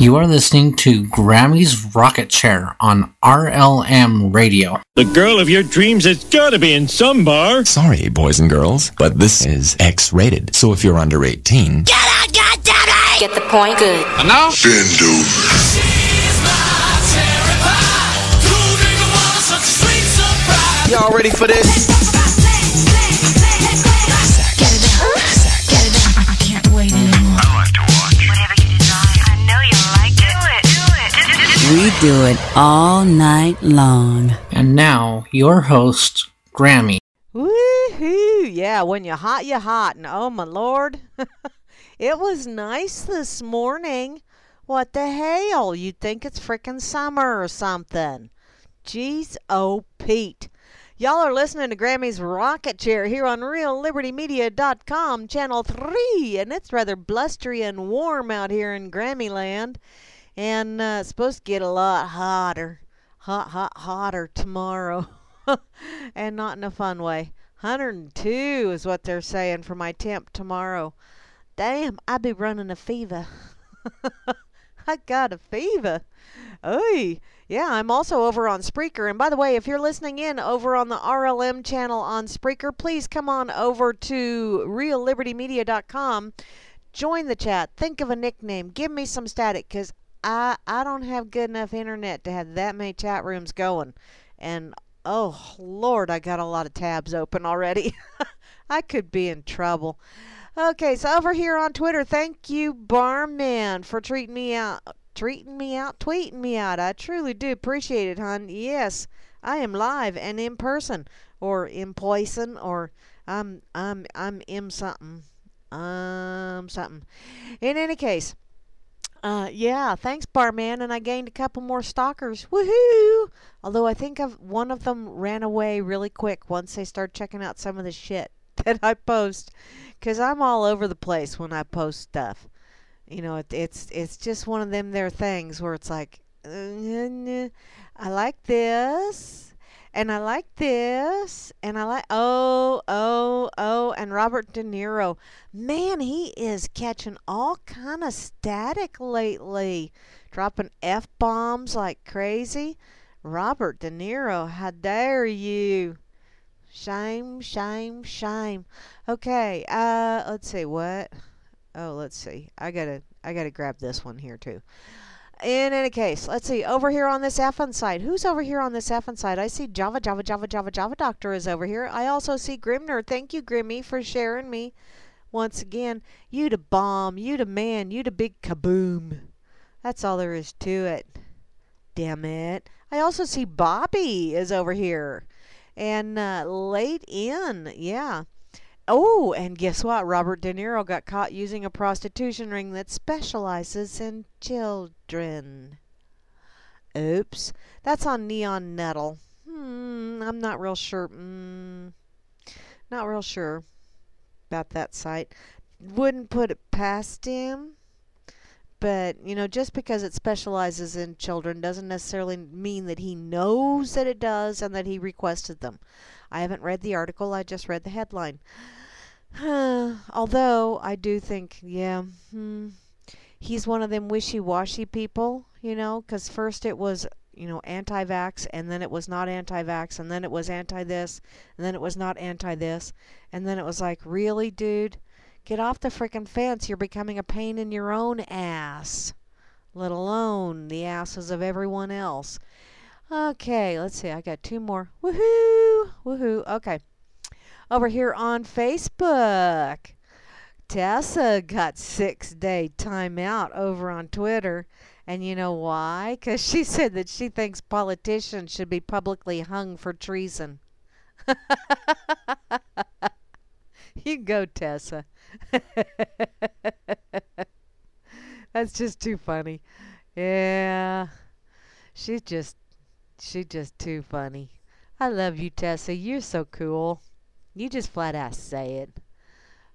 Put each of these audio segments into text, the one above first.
You are listening to Grammy's Rocket Chair on RLM Radio. The girl of your dreams has got to be in some bar. Sorry, boys and girls, but this is X rated. So if you're under 18, Get out, goddammit! Get the point? Good. And now? Bend over. Y'all ready for this? We do it all night long. And now, your host, Grammy. Woohoo! Yeah, when you're hot, you're hot. And oh my lord, it was nice this morning. What the hell? You'd think it's frickin' summer or something. Jeez, oh Pete. Y'all are listening to Grammy's Rocket Chair here on RealLibertyMedia.com, Channel 3, and it's rather blustery and warm out here in Grammy Land. And uh, it's supposed to get a lot hotter. Hot, hot, hotter tomorrow. and not in a fun way. 102 is what they're saying for my temp tomorrow. Damn, I be running a fever. I got a fever. Oy. Yeah, I'm also over on Spreaker. And by the way, if you're listening in over on the RLM channel on Spreaker, please come on over to reallibertymedia.com. Join the chat. Think of a nickname. Give me some static because I, I don't have good enough internet to have that many chat rooms going. And oh, Lord, I got a lot of tabs open already. I could be in trouble. Okay, so over here on Twitter, thank you, Barman, for treating me out treating me out, tweeting me out. I truly do appreciate it, hon. Yes, I am live and in person, or in person, or I'm I'm I'm in something, um something. In any case, uh yeah, thanks, barman, and I gained a couple more stalkers. Woohoo! Although I think I've, one of them ran away really quick once they started checking out some of the shit that I post, cause I'm all over the place when I post stuff you know, it, it's it's just one of them there things where it's like, uh, I like this, and I like this, and I like oh oh oh, and Robert De Niro, man, he is catching all kind of static lately, dropping f bombs like crazy. Robert De Niro, how dare you? Shame, shame, shame. Okay, uh, let's see what. Oh, let's see. I gotta I gotta grab this one here too. In any case, let's see. Over here on this FN side, who's over here on this FN side? I see Java, Java, Java, Java, Java Doctor is over here. I also see Grimner. Thank you, Grimmy, for sharing me. Once again, you the bomb, you the man, you the big kaboom. That's all there is to it. Damn it. I also see Bobby is over here. And uh, late in, yeah. Oh, and guess what? Robert De Niro got caught using a prostitution ring that specializes in children. Oops. That's on Neon Nettle. Hmm, I'm not real sure. Hmm, not real sure about that site. Wouldn't put it past him. But, you know, just because it specializes in children doesn't necessarily mean that he knows that it does and that he requested them. I haven't read the article, I just read the headline. Although I do think, yeah, hmm, he's one of them wishy-washy people, you know, because first it was, you know, anti-vax, and then it was not anti-vax, and then it was anti-this, and then it was not anti-this, and then it was like, really, dude, get off the frickin' fence. You're becoming a pain in your own ass, let alone the asses of everyone else. Okay, let's see. I got two more. Woohoo! Woohoo! Okay over here on Facebook. Tessa got six day timeout over on Twitter. And you know why? Because she said that she thinks politicians should be publicly hung for treason. you go, Tessa. That's just too funny. Yeah. She's just she's just too funny. I love you, Tessa. You're so cool. You just flat ass say it.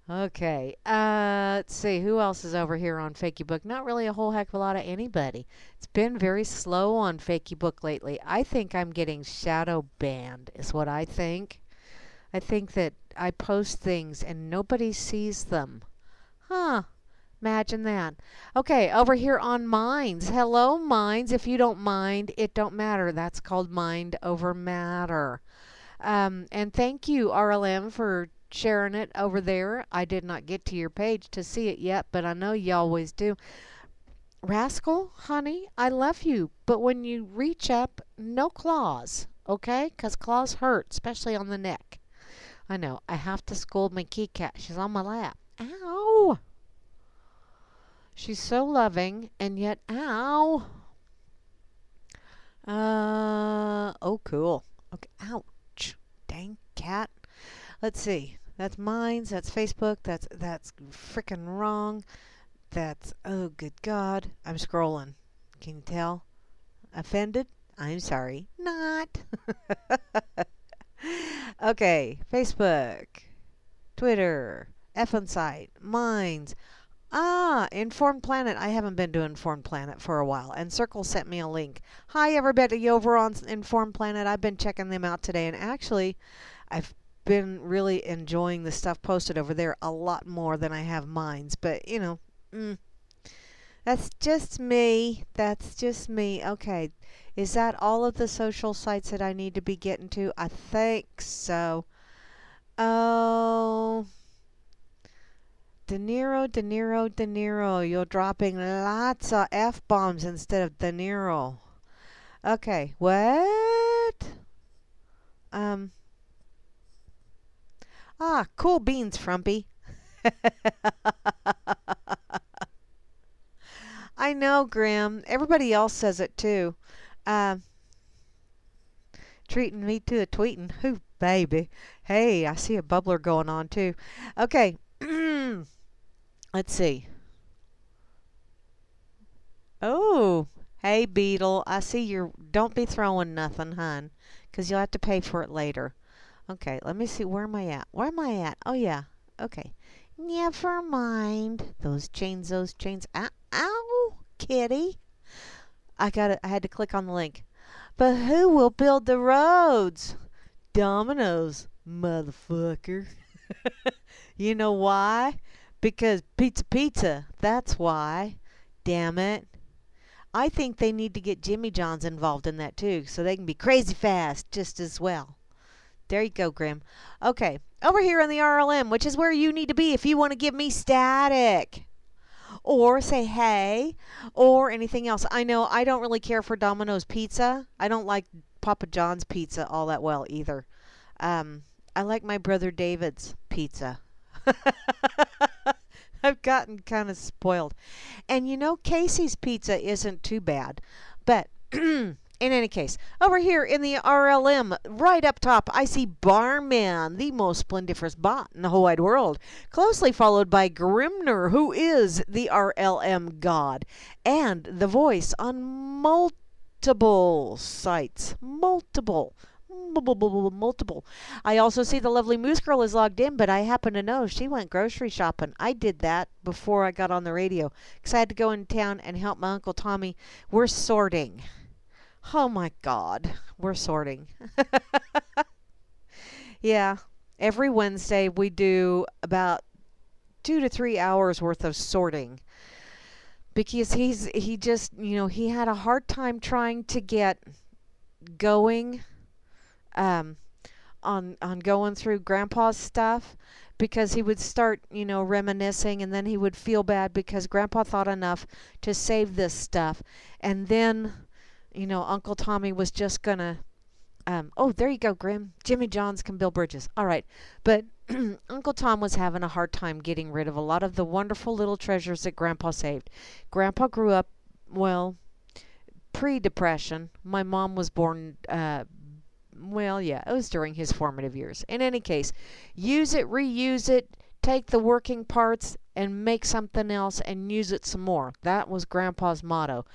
Okay. Uh, let's see. Who else is over here on Fakey Book? Not really a whole heck of a lot of anybody. It's been very slow on Fakey Book lately. I think I'm getting shadow banned, is what I think. I think that I post things and nobody sees them. Huh. Imagine that. Okay, over here on Minds. Hello, Minds. If you don't mind, it don't matter. That's called Mind Over Matter. Um, and thank you, RLM, for sharing it over there. I did not get to your page to see it yet, but I know you always do. Rascal, honey, I love you, but when you reach up, no claws, okay? 'Cause claws hurt, especially on the neck. I know. I have to scold my kitty cat. She's on my lap. Ow! She's so loving, and yet, ow! Uh, oh, cool. Okay, ouch. Dang cat. Let's see. That's mine. That's Facebook. That's that's frickin' wrong. That's oh good God. I'm scrolling. Can you tell? Offended? I'm sorry. Not. okay. Facebook, Twitter, Effin site, Minds. Ah, Informed Planet. I haven't been to Informed Planet for a while, and Circle sent me a link. Hi, everybody over on Informed Planet. I've been checking them out today, and actually, I've been really enjoying the stuff posted over there a lot more than I have Minds. But you know, mm, that's just me. That's just me. Okay, is that all of the social sites that I need to be getting to? I think so. Oh. De Niro, De Niro, De Niro. You're dropping lots of F bombs instead of De Niro. Okay, what? Um. Ah, cool beans, Frumpy. I know, Grim. Everybody else says it too. Um, treating me to a tweeting. Who, baby? Hey, I see a bubbler going on too. Okay. Let's see. Oh, hey, Beetle. I see you're. Don't be throwing nothing, hun, because you'll have to pay for it later. Okay, let me see. Where am I at? Where am I at? Oh, yeah. Okay. Never mind. Those chains, those chains. Ow, ow kitty. I got it. I had to click on the link. But who will build the roads? Domino's, motherfucker. you know why? Because pizza pizza. That's why. Damn it. I think they need to get Jimmy John's involved in that too, so they can be crazy fast just as well. There you go, Grim. Okay, over here on the RLM, which is where you need to be if you want to give me static. Or say hey, or anything else. I know I don't really care for Domino's pizza. I don't like Papa John's pizza all that well either. Um, I like my brother David's pizza. I've gotten kind of spoiled. And you know, Casey's pizza isn't too bad. But in any case, over here in the RLM, right up top, I see Barman, the most splendiferous bot in the whole wide world, closely followed by Grimner, who is the RLM god, and the voice on multiple sites. Multiple multiple. I also see the lovely Moose Girl is logged in, but I happen to know she went grocery shopping. I did that before I got on the radio because I had to go in town and help my Uncle Tommy. We're sorting. Oh my God, we're sorting. yeah, every Wednesday we do about two to three hours worth of sorting because he's he just you know he had a hard time trying to get going um, on on going through grandpa's stuff because he would start, you know, reminiscing and then he would feel bad because grandpa thought enough to save this stuff. And then, you know, Uncle Tommy was just to um, oh, there you go, Grim. Jimmy Johns can build bridges. All right. But Uncle Tom was having a hard time getting rid of a lot of the wonderful little treasures that Grandpa saved. Grandpa grew up, well, pre Depression. My mom was born uh, well, yeah, it was during his formative years. In any case, use it, reuse it, take the working parts and make something else and use it some more. That was Grandpa's motto.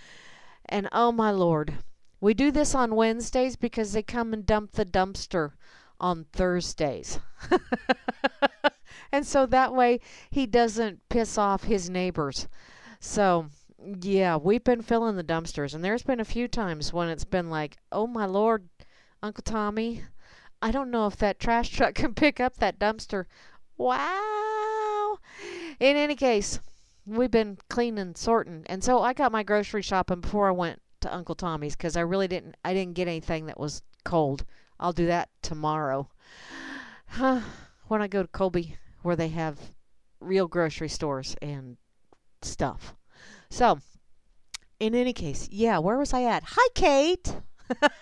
And oh my lord, we do this on Wednesdays because they come and dump the dumpster on Thursdays. and so that way he doesn't piss off his neighbors. So, yeah, we've been filling the dumpsters, and there's been a few times when it's been like, oh my lord, Uncle Tommy, I don't know if that trash truck can pick up that dumpster. Wow. In any case, we've been cleaning, sorting, and so I got my grocery shopping before I went to Uncle Tommy's because I really didn't. I didn't get anything that was cold. I'll do that tomorrow. Huh? when I go to Colby, where they have real grocery stores and stuff. So, in any case, yeah, where was I at? Hi, Kate.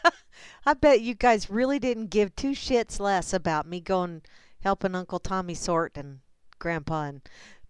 I bet you guys really didn't give two shits less about me going helping Uncle Tommy sort and Grandpa and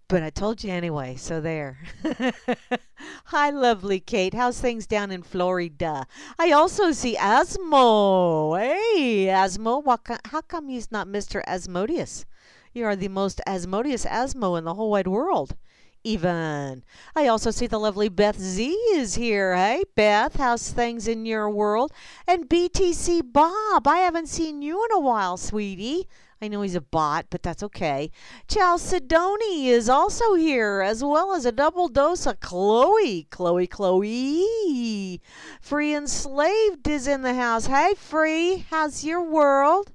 but I told you anyway, so there. Hi, lovely Kate. How's things down in Florida? I also see Asmo. Hey, Asmo, how come he's not Mr. Asmodeus? You are the most Asmodeus Asmo in the whole wide world. Even. I also see the lovely Beth Z is here. Hey, Beth, how's things in your world? And BTC Bob, I haven't seen you in a while, sweetie. I know he's a bot, but that's okay. Chalcedony is also here, as well as a double dose of Chloe. Chloe, Chloe. Free Enslaved is in the house. Hey, Free, how's your world?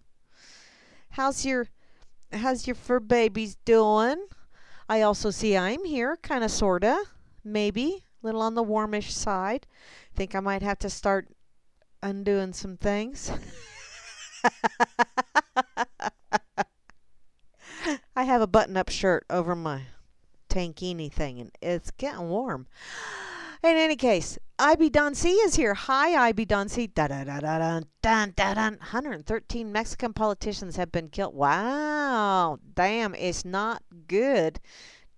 How's your how's your fur babies doing? I also see I'm here, kind of, sorta, maybe, a little on the warmish side. Think I might have to start undoing some things. I have a button up shirt over my tankini thing, and it's getting warm. In any case, IB Don C is here. Hi, IB Don C. Da da da da da dun da dun. 113 Mexican politicians have been killed. Wow, damn, it's not good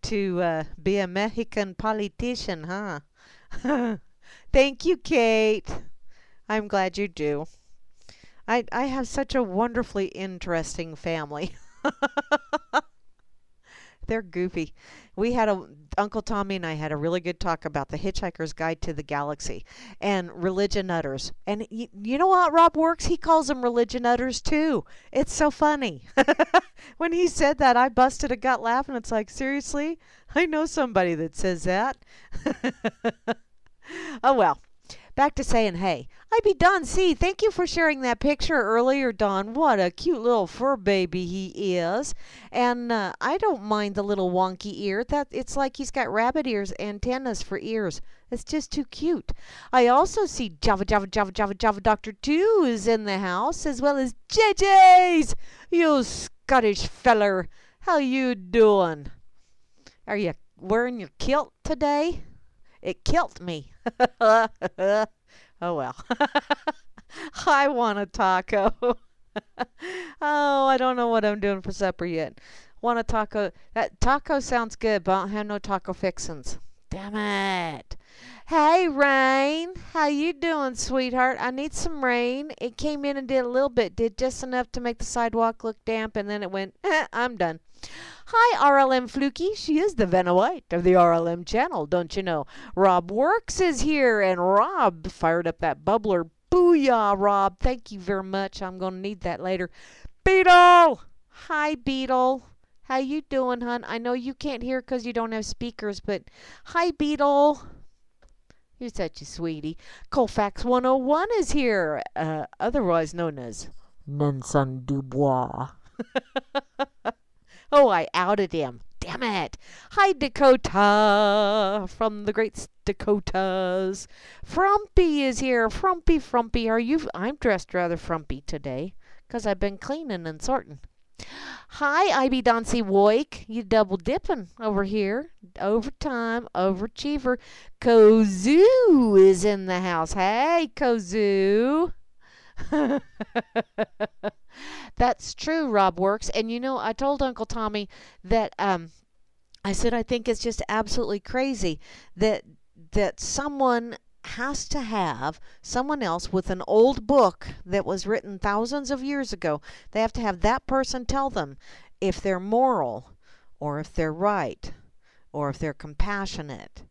to uh, be a Mexican politician, huh? Thank you, Kate. I'm glad you do. I I have such a wonderfully interesting family. They're goofy. We had a Uncle Tommy and I had a really good talk about the Hitchhiker's Guide to the Galaxy and religion utters. And y- you know what Rob works? He calls them religion utters too. It's so funny. when he said that, I busted a gut laughing. It's like seriously, I know somebody that says that. oh well. Back to saying hey. I be Don C. Thank you for sharing that picture earlier, Don. What a cute little fur baby he is. And uh, I don't mind the little wonky ear. That it's like he's got rabbit ears, antennas for ears. It's just too cute. I also see Java Java Java Java Java Doctor Two is in the house, as well as JJ's. You Scottish feller, how you doing? Are you wearing your kilt today? It kilt me. oh well. I want a taco. oh, I don't know what I'm doing for supper yet. Want a taco? That taco sounds good, but I don't have no taco fixins. Damn it. Hey, Rain. How you doing, sweetheart? I need some rain. It came in and did a little bit, did just enough to make the sidewalk look damp, and then it went, I'm done. Hi, RLM Fluky. She is the Vanna White of the RLM channel, don't you know? Rob Works is here, and Rob fired up that bubbler. Booyah, Rob. Thank you very much. I'm going to need that later. Beetle! Hi, Beetle. How you doing, hun? I know you can't hear 'cause you don't have speakers, but hi, Beetle. You're such a sweetie. Colfax 101 is here, uh, otherwise known as Nelson Dubois. oh, I outed him. Damn it. Hi, Dakota from the great Dakotas. Frumpy is here. Frumpy, Frumpy, are you? I'm dressed rather frumpy today 'cause I've been cleaning and sorting. Hi, Ivy Dauncey Woik. You double dipping over here. Overtime, overachiever. Kozu is in the house. Hey, Kozu. That's true, Rob Works. And you know, I told Uncle Tommy that um I said I think it's just absolutely crazy that that someone has to have someone else with an old book that was written thousands of years ago. They have to have that person tell them if they're moral or if they're right or if they're compassionate.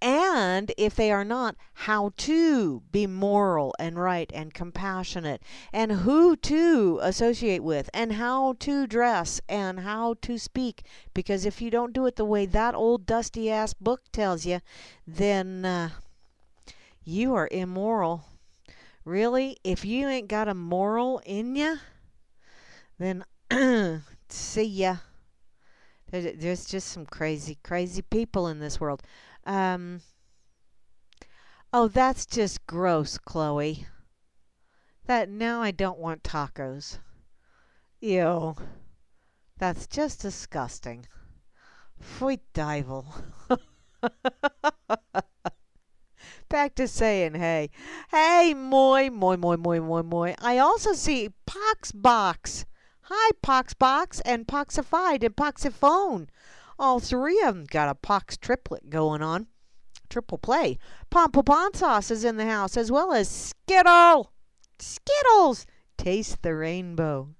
And if they are not, how to be moral and right and compassionate, and who to associate with, and how to dress, and how to speak. Because if you don't do it the way that old dusty ass book tells you, then uh, you are immoral. Really? If you ain't got a moral in you, then see ya. There's, there's just some crazy, crazy people in this world. Um, oh, that's just gross, Chloe. That now I don't want tacos. Ew. That's just disgusting. Pfui Divel. Back to saying hey. Hey, moi, moi, moi, moi, moi, moi. I also see Poxbox. Hi, Poxbox and Poxified and Poxiphone. All three of them got a Pox triplet going on. Triple play. Pompopon sauce is in the house as well as Skittle. Skittles. Taste the rainbow.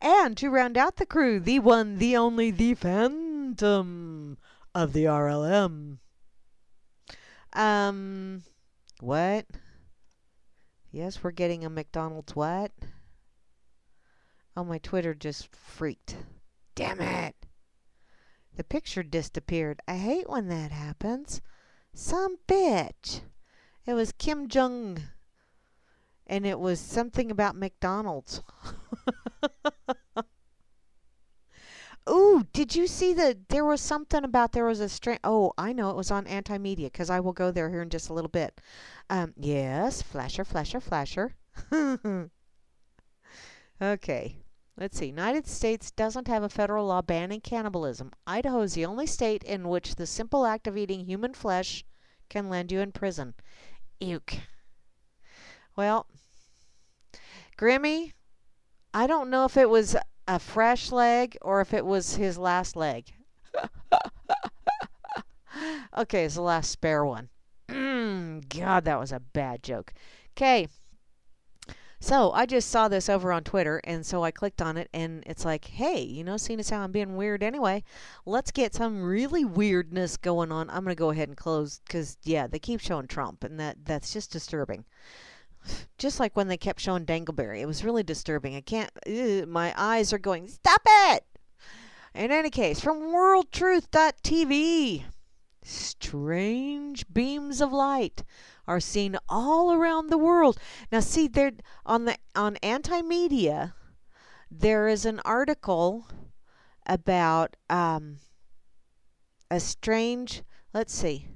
And to round out the crew, the one, the only, the Phantom of the RLM. Um, what? Yes, we're getting a McDonald's what? Oh, my Twitter just freaked. Damn it. The picture disappeared. I hate when that happens. Some bitch. It was Kim Jong. And it was something about McDonald's. Ooh, did you see that there was something about there was a string? Oh, I know it was on Anti Media because I will go there here in just a little bit. Um, yes, flasher, flasher, flasher. okay, let's see. United States doesn't have a federal law banning cannibalism. Idaho is the only state in which the simple act of eating human flesh can land you in prison. Eek. Well, Grimmy, I don't know if it was a fresh leg or if it was his last leg. okay, it's the last spare one. God, that was a bad joke. Okay. So I just saw this over on Twitter, and so I clicked on it, and it's like, hey, you know, seeing as how I'm being weird anyway, let's get some really weirdness going on. I'm gonna go ahead and close because yeah, they keep showing Trump, and that that's just disturbing just like when they kept showing Dangleberry. It was really disturbing. I can't, ugh, my eyes are going, stop it! In any case, from worldtruth.tv, strange beams of light are seen all around the world. Now, see, there on the on anti-media, there is an article about um, a strange. Let's see.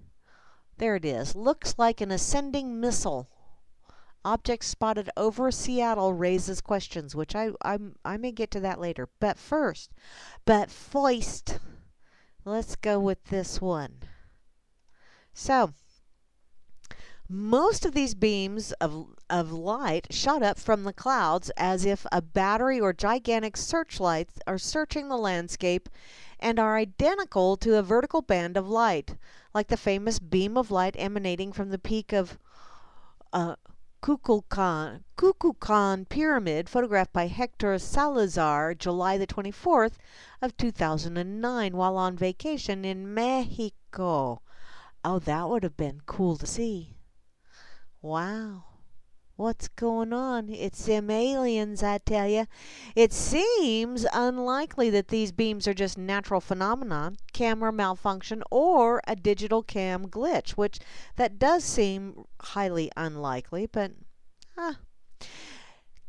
There it is. Looks like an ascending missile object spotted over Seattle raises questions, which I I I may get to that later. But first, but first, let's go with this one. So, most of these beams of, of light shot up from the clouds as if a battery or gigantic searchlights are searching the landscape and are identical to a vertical band of light, like the famous beam of light emanating from the peak of uh, Kukulkan, Kukulkan Pyramid, photographed by Hector Salazar, July the 24th of 2009, while on vacation in Mexico. Oh, that would have been cool to see. Wow. What's going on? It's them aliens, I tell you. It seems unlikely that these beams are just natural phenomenon, camera malfunction, or a digital cam glitch, which that does seem highly unlikely, but huh.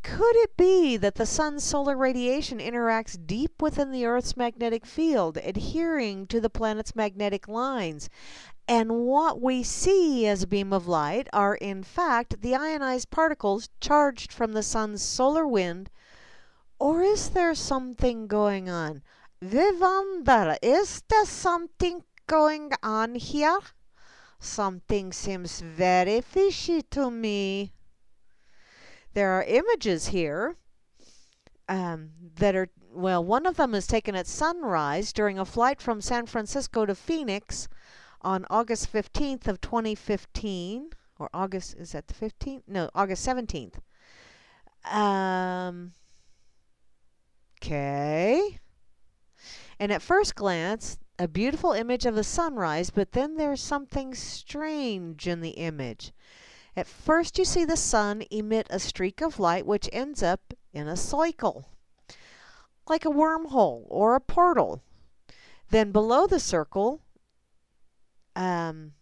Could it be that the sun's solar radiation interacts deep within the Earth's magnetic field, adhering to the planet's magnetic lines? And what we see as a beam of light are, in fact, the ionized particles charged from the sun's solar wind. Or is there something going on? We wonder, is there something going on here? Something seems very fishy to me. There are images here um, that are, well, one of them is taken at sunrise during a flight from San Francisco to Phoenix on August 15th of 2015 or August is that the 15th? No, August 17th. Um Okay. And at first glance, a beautiful image of a sunrise, but then there's something strange in the image. At first you see the sun emit a streak of light which ends up in a cycle, like a wormhole or a portal. Then below the circle, um,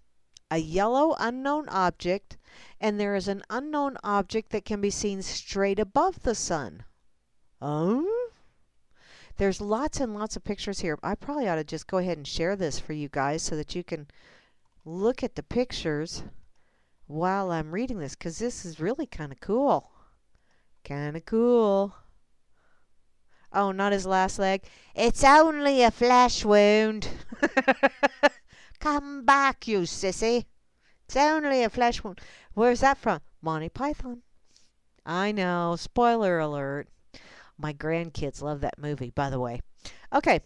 a yellow unknown object, and there is an unknown object that can be seen straight above the sun. Oh? There's lots and lots of pictures here. I probably ought to just go ahead and share this for you guys so that you can look at the pictures while I'm reading this because this is really kind of cool. Kind of cool. Oh, not his last leg. It's only a flesh wound. Come back, you sissy. It's only a flesh wound. Where's that from? Monty Python. I know. Spoiler alert. My grandkids love that movie, by the way. Okay,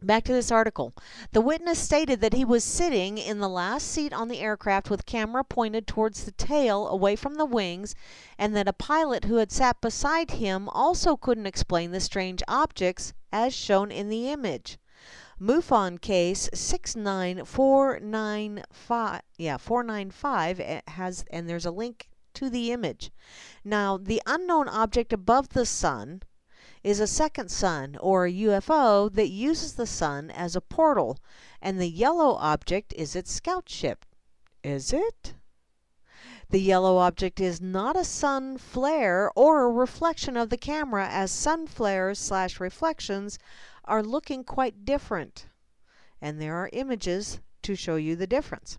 back to this article. The witness stated that he was sitting in the last seat on the aircraft with camera pointed towards the tail away from the wings, and that a pilot who had sat beside him also couldn't explain the strange objects as shown in the image. MUFON case 69495 yeah 495 eh, has and there's a link to the image. Now, the unknown object above the sun is a second sun or a UFO that uses the sun as a portal, and the yellow object is its scout ship. Is it? The yellow object is not a sun flare or a reflection of the camera, as sun flares slash reflections are looking quite different. And there are images to show you the difference.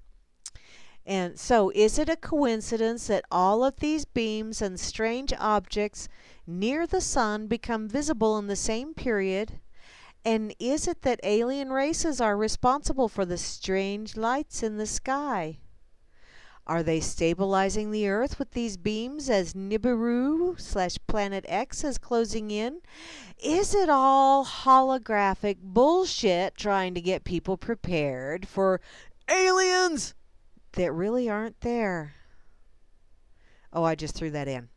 And so, is it a coincidence that all of these beams and strange objects near the sun become visible in the same period? And is it that alien races are responsible for the strange lights in the sky? Are they stabilizing the Earth with these beams as Nibiru slash Planet X is closing in? Is it all holographic bullshit trying to get people prepared for aliens? that really aren't there. Oh, I just threw that in.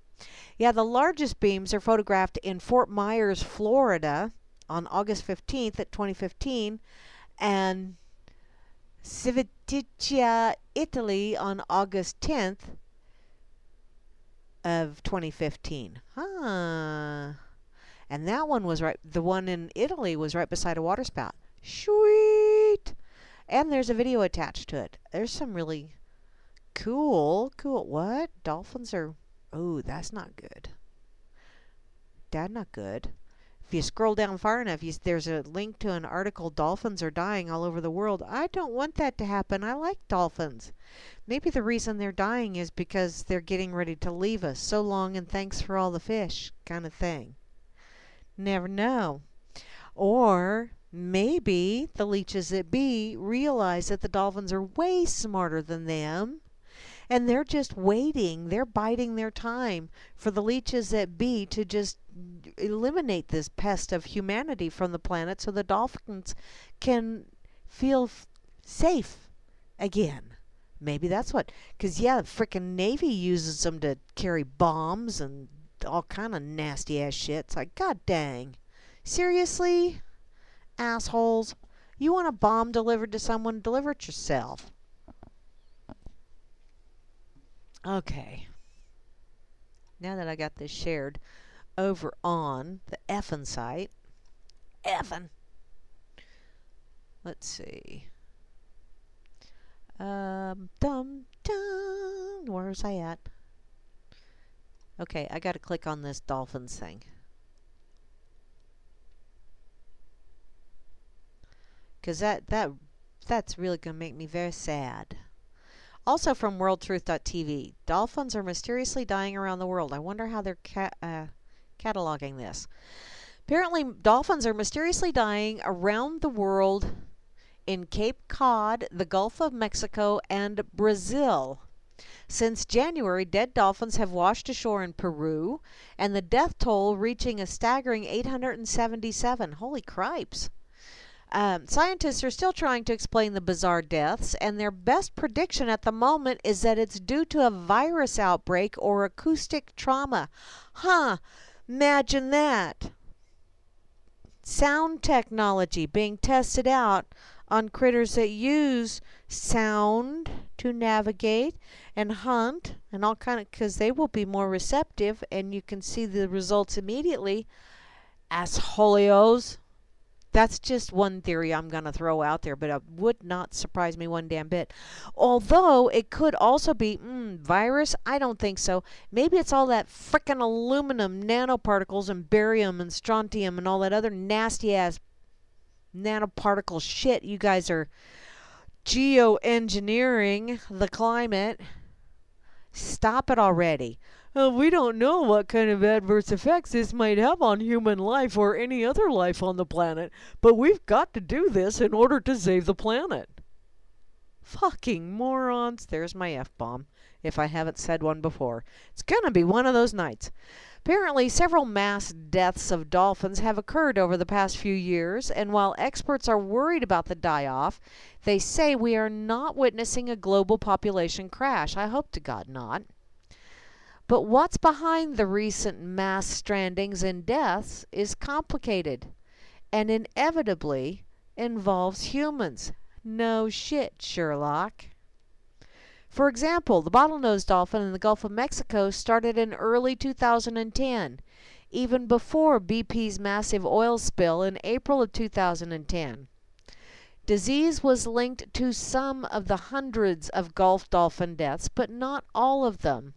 Yeah, the largest beams are photographed in Fort Myers, Florida on August 15th at 2015 and Civitavecchia, Italy on August 10th of 2015. Huh. And that one was right the one in Italy was right beside a waterspout. Sweet. And there's a video attached to it. There's some really cool, cool. What? Dolphins are. Oh, that's not good. That's not good. If you scroll down far enough, you, there's a link to an article Dolphins are dying all over the world. I don't want that to happen. I like dolphins. Maybe the reason they're dying is because they're getting ready to leave us. So long and thanks for all the fish, kind of thing. Never know. Or Maybe the leeches that be realize that the dolphins are way smarter than them and they're just waiting, they're biding their time for the leeches that be to just eliminate this pest of humanity from the planet so the dolphins can feel safe again. Maybe that's what, because yeah, the frickin' Navy uses them to carry bombs and all kind of nasty ass shit. It's like, god dang. Seriously? assholes. You want a bomb delivered to someone, deliver it yourself. Okay. Now that I got this shared over on the effin site. Effin. Let's see. Um, dum dum. Where's I at? Okay, I got to click on this dolphins thing. because that that that's really to make me very sad. Also from WorldTruth.tv, dolphins are mysteriously dying around the world. I wonder how they're ca- uh, cataloging this. Apparently, dolphins are mysteriously dying around the world in Cape Cod, the Gulf of Mexico, and Brazil. Since January, dead dolphins have washed ashore in Peru, and the death toll reaching a staggering 877. Holy cripes! Um, scientists are still trying to explain the bizarre deaths, and their best prediction at the moment is that it's due to a virus outbreak or acoustic trauma. Huh, imagine that. Sound technology being tested out on critters that use sound to navigate and hunt and all kind of because they will be more receptive and you can see the results immediately as holios That's just one theory I'm going to throw out there, but it would not surprise me one damn bit. Although it could also be mm, virus. I don't think so. Maybe it's all that frickin' aluminum nanoparticles and barium and strontium and all that other nasty ass nanoparticle shit you guys are geoengineering the climate. Stop it already. Uh, we don't know what kind of adverse effects this might have on human life or any other life on the planet, but we've got to do this in order to save the planet. Fucking morons. There's my F bomb, if I haven't said one before. It's gonna be one of those nights. Apparently, several mass deaths of dolphins have occurred over the past few years, and while experts are worried about the die off, they say we are not witnessing a global population crash. I hope to God not. But what's behind the recent mass strandings and deaths is complicated and inevitably involves humans. No shit, Sherlock. For example, the bottlenose dolphin in the Gulf of Mexico started in early 2010, even before BP's massive oil spill in April of 2010. Disease was linked to some of the hundreds of Gulf dolphin deaths, but not all of them.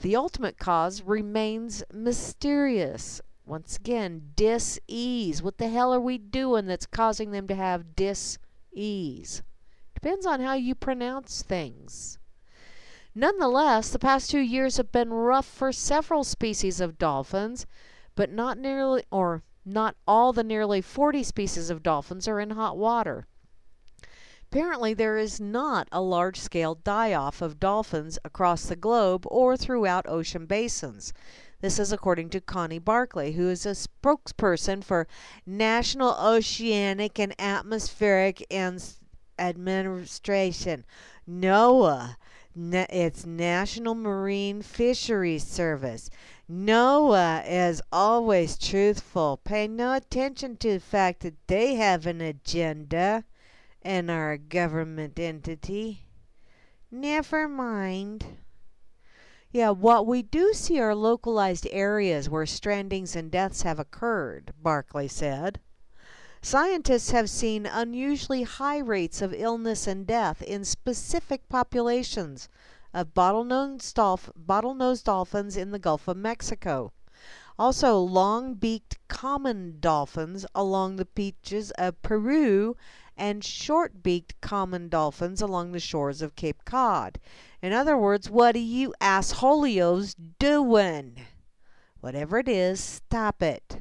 The ultimate cause remains mysterious. Once again, dis-ease. What the hell are we doing that's causing them to have dis-ease? Depends on how you pronounce things. Nonetheless, the past two years have been rough for several species of dolphins, but not nearly or not all the nearly 40 species of dolphins are in hot water. Apparently, there is not a large scale die off of dolphins across the globe or throughout ocean basins. This is according to Connie Barclay, who is a spokesperson for National Oceanic and Atmospheric Administration, NOAA. It's National Marine Fisheries Service. NOAA is always truthful. Pay no attention to the fact that they have an agenda and a government entity. Never mind. Yeah, what we do see are localized areas where strandings and deaths have occurred, Barclay said. Scientists have seen unusually high rates of illness and death in specific populations of bottlenose, bottlenose dolphins in the Gulf of Mexico. Also, long beaked common dolphins along the beaches of Peru and short beaked common dolphins along the shores of Cape Cod. In other words, what are you assholios doing? Whatever it is, stop it.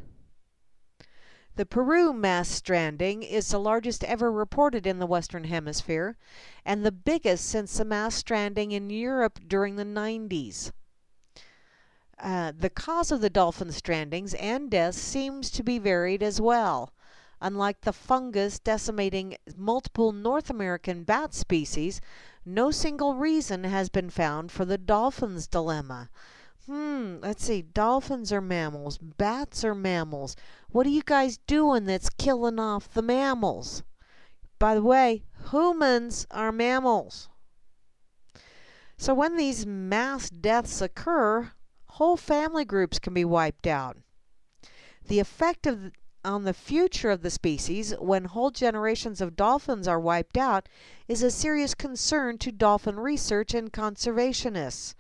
The Peru mass stranding is the largest ever reported in the Western Hemisphere and the biggest since the mass stranding in Europe during the 90s. Uh, the cause of the dolphin strandings and deaths seems to be varied as well. Unlike the fungus decimating multiple North American bat species, no single reason has been found for the dolphin's dilemma. Hmm, let's see. Dolphins are mammals. Bats are mammals. What are you guys doing that's killing off the mammals? By the way, humans are mammals. So when these mass deaths occur, whole family groups can be wiped out. The effect of on the future of the species when whole generations of dolphins are wiped out is a serious concern to dolphin research and conservationists.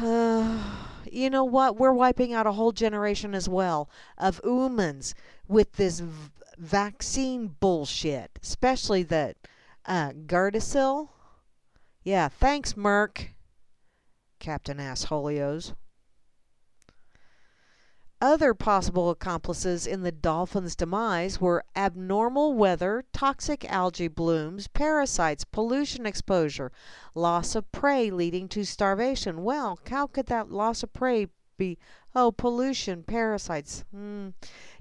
Uh, you know what? We're wiping out a whole generation as well of humans with this vaccine bullshit, especially the uh, Gardasil. Yeah, thanks, Merck. Captain Assholios. Other possible accomplices in the dolphin's demise were abnormal weather, toxic algae blooms, parasites, pollution exposure, loss of prey leading to starvation. Well, how could that loss of prey be? Oh, pollution, parasites. Hmm.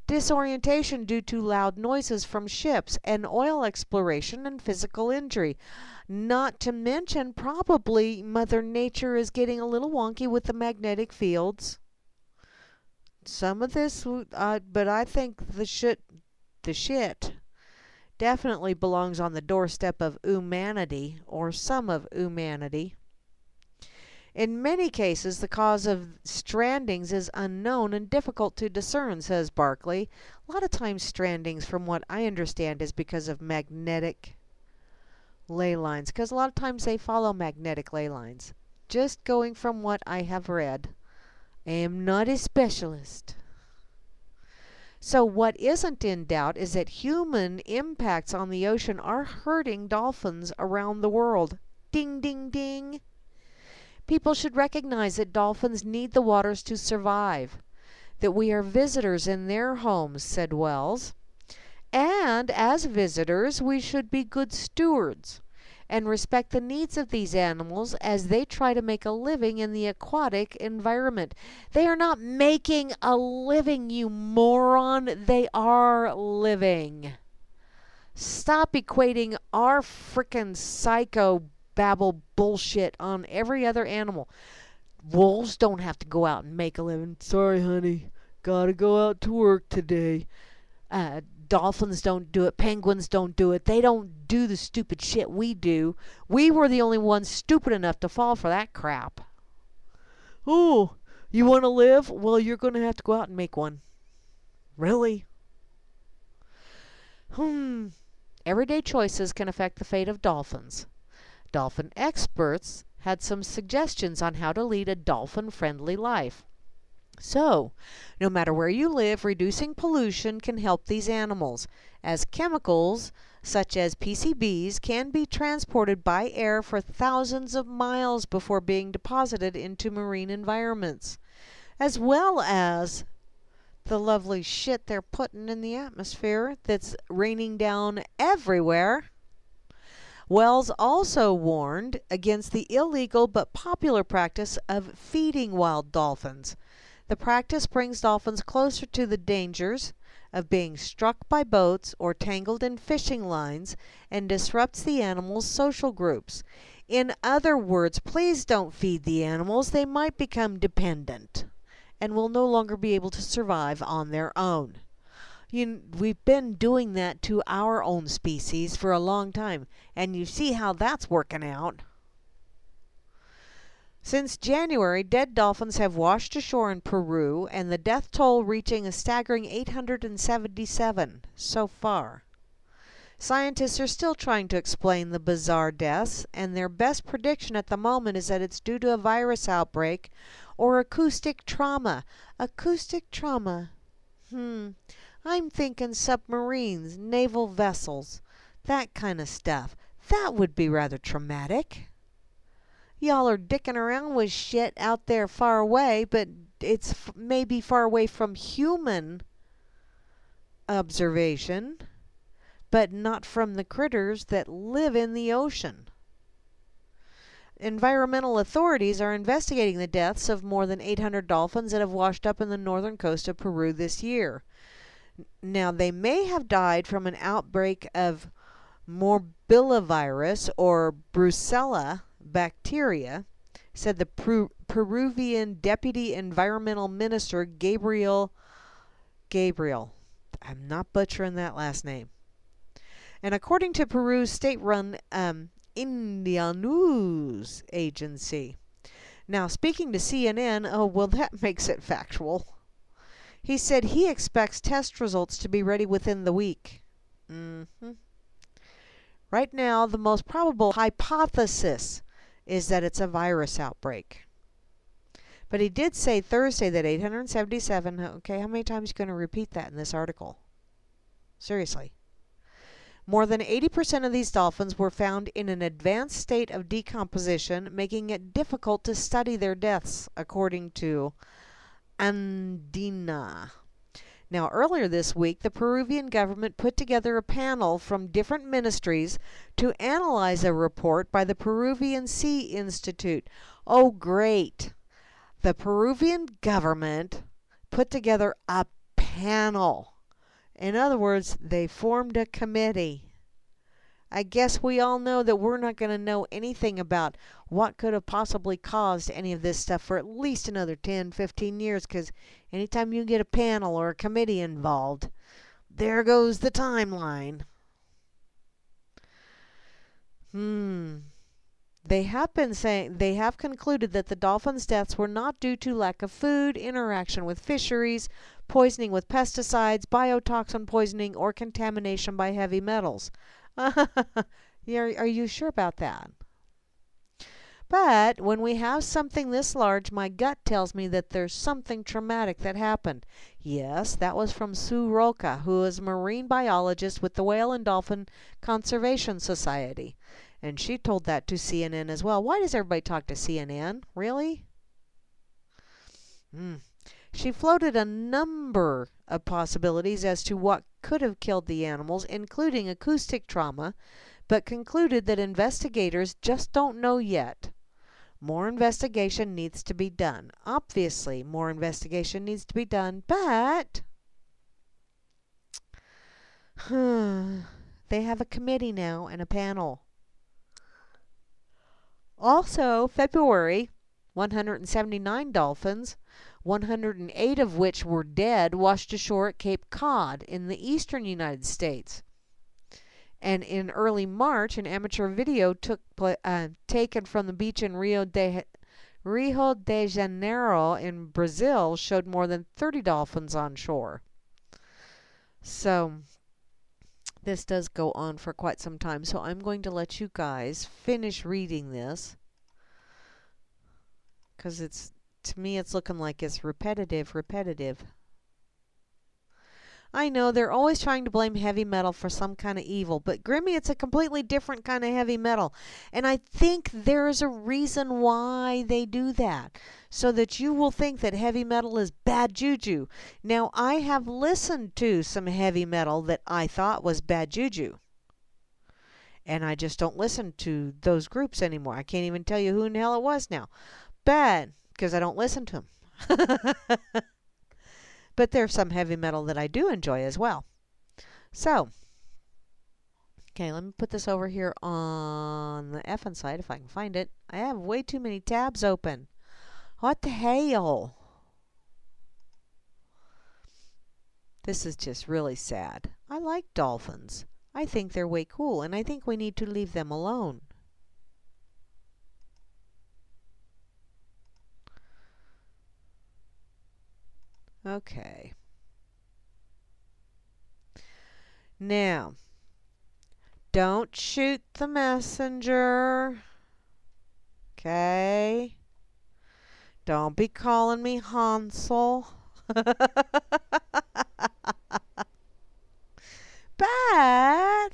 Disorientation due to loud noises from ships, and oil exploration and physical injury. Not to mention, probably Mother Nature is getting a little wonky with the magnetic fields some of this, uh, but I think the shit, the shit, definitely belongs on the doorstep of humanity or some of humanity. In many cases, the cause of strandings is unknown and difficult to discern, says Barclay. A lot of times, strandings, from what I understand, is because of magnetic ley lines, because a lot of times they follow magnetic ley lines. Just going from what I have read. I am not a specialist. So, what isn't in doubt is that human impacts on the ocean are hurting dolphins around the world. Ding, ding, ding. People should recognize that dolphins need the waters to survive, that we are visitors in their homes, said Wells. And as visitors, we should be good stewards and respect the needs of these animals as they try to make a living in the aquatic environment. They are not making a living, you moron. They are living. Stop equating our frickin' psycho babble bullshit on every other animal. Wolves don't have to go out and make a living. Sorry, honey. Gotta go out to work today. Uh, dolphins don't do it. Penguins don't do it. They don't do the stupid shit we do. We were the only ones stupid enough to fall for that crap. Oh, you want to live? Well, you're going to have to go out and make one. Really? Hmm. Everyday choices can affect the fate of dolphins. Dolphin experts had some suggestions on how to lead a dolphin friendly life. So, no matter where you live, reducing pollution can help these animals, as chemicals such as PCBs can be transported by air for thousands of miles before being deposited into marine environments, as well as the lovely shit they're putting in the atmosphere that's raining down everywhere. Wells also warned against the illegal but popular practice of feeding wild dolphins. The practice brings dolphins closer to the dangers of being struck by boats or tangled in fishing lines and disrupts the animals' social groups. In other words, please don't feed the animals. They might become dependent and will no longer be able to survive on their own. You, we've been doing that to our own species for a long time, and you see how that's working out. Since January, dead dolphins have washed ashore in Peru, and the death toll reaching a staggering 877 so far. Scientists are still trying to explain the bizarre deaths, and their best prediction at the moment is that it's due to a virus outbreak or acoustic trauma. Acoustic trauma. Hmm. I'm thinking submarines, naval vessels, that kind of stuff. That would be rather traumatic. Y'all are dicking around with shit out there far away, but it's f- maybe far away from human observation, but not from the critters that live in the ocean. Environmental authorities are investigating the deaths of more than 800 dolphins that have washed up in the northern coast of Peru this year. Now, they may have died from an outbreak of morbillivirus or brucella bacteria, said the Peru- Peruvian Deputy Environmental Minister Gabriel Gabriel. I'm not butchering that last name. And according to Peru's state-run um, Andina News Agency. Now, speaking to CNN, oh, well, that makes it factual. He said he expects test results to be ready within the week. Mm-hmm. Right now, the most probable hypothesis is that it's a virus outbreak. But he did say Thursday that 877. Okay, how many times are you going to repeat that in this article? Seriously. More than 80% of these dolphins were found in an advanced state of decomposition, making it difficult to study their deaths, according to Andina. Now, earlier this week, the Peruvian government put together a panel from different ministries to analyze a report by the Peruvian Sea Institute. Oh, great! The Peruvian government put together a panel. In other words, they formed a committee. I guess we all know that we're not going to know anything about what could have possibly caused any of this stuff for at least another 10, 15 years because anytime you get a panel or a committee involved, there goes the timeline. Hmm. They have been saying they have concluded that the dolphins' deaths were not due to lack of food, interaction with fisheries, poisoning with pesticides, biotoxin poisoning, or contamination by heavy metals. are, are you sure about that? But when we have something this large, my gut tells me that there's something traumatic that happened. Yes, that was from Sue Roca, who is a marine biologist with the Whale and Dolphin Conservation Society. And she told that to CNN as well. Why does everybody talk to CNN? Really? Hmm. She floated a number of possibilities as to what could have killed the animals, including acoustic trauma, but concluded that investigators just don't know yet. More investigation needs to be done. Obviously, more investigation needs to be done, but they have a committee now and a panel. Also, February, 179 dolphins, 108 of which were dead, washed ashore at Cape Cod in the eastern United States. And in early March, an amateur video took uh, taken from the beach in Rio de Rio de Janeiro in Brazil showed more than 30 dolphins on shore. So this does go on for quite some time. So I'm going to let you guys finish reading this because it's to me it's looking like it's repetitive, repetitive. I know they're always trying to blame heavy metal for some kind of evil, but Grimmy, it's a completely different kind of heavy metal. And I think there's a reason why they do that, so that you will think that heavy metal is bad juju. Now, I have listened to some heavy metal that I thought was bad juju. And I just don't listen to those groups anymore. I can't even tell you who in hell it was now. Bad, because I don't listen to them. But there's some heavy metal that I do enjoy as well. So, okay, let me put this over here on the effing side if I can find it. I have way too many tabs open. What the hell? This is just really sad. I like dolphins. I think they're way cool, and I think we need to leave them alone. Okay. Now, don't shoot the messenger. Okay. Don't be calling me Hansel. Bad.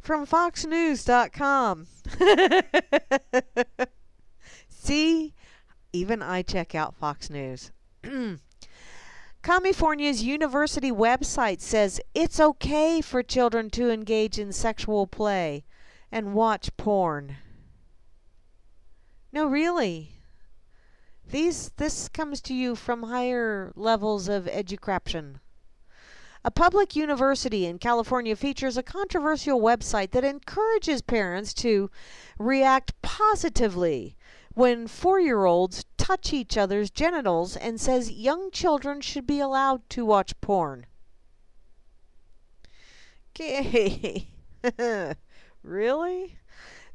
From FoxNews.com. See, even I check out Fox News. California's university website says it's okay for children to engage in sexual play and watch porn. No, really. These this comes to you from higher levels of education. A public university in California features a controversial website that encourages parents to react positively when four year olds touch each other's genitals and says young children should be allowed to watch porn. Okay. really?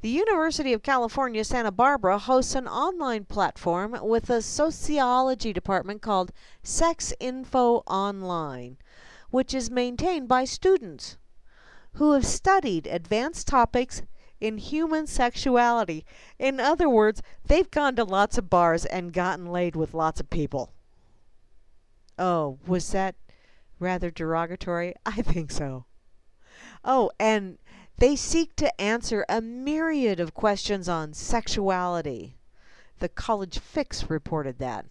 The University of California, Santa Barbara hosts an online platform with a sociology department called Sex Info Online, which is maintained by students who have studied advanced topics in human sexuality. In other words, they've gone to lots of bars and gotten laid with lots of people. Oh, was that rather derogatory? I think so. Oh, and they seek to answer a myriad of questions on sexuality. The College Fix reported that.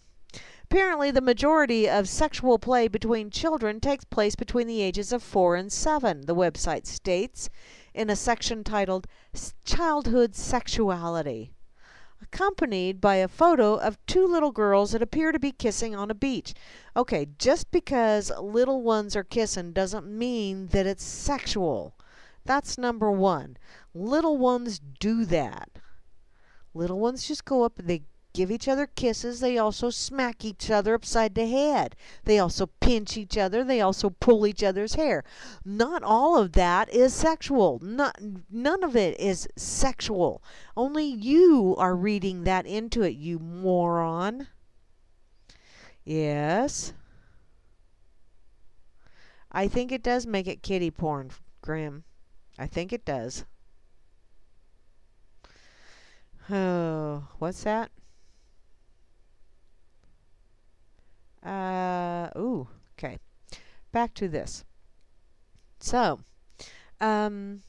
Apparently, the majority of sexual play between children takes place between the ages of 4 and 7, the website states in a section titled Childhood Sexuality, accompanied by a photo of two little girls that appear to be kissing on a beach. Okay, just because little ones are kissing doesn't mean that it's sexual. That's number one. Little ones do that. Little ones just go up and they give each other kisses. They also smack each other upside the head. They also pinch each other. They also pull each other's hair. Not all of that is sexual. Not, none of it is sexual. Only you are reading that into it, you moron. Yes. I think it does make it kitty porn, Grim. I think it does. Oh, what's that? Uh, ooh, okay. Back to this. So, um,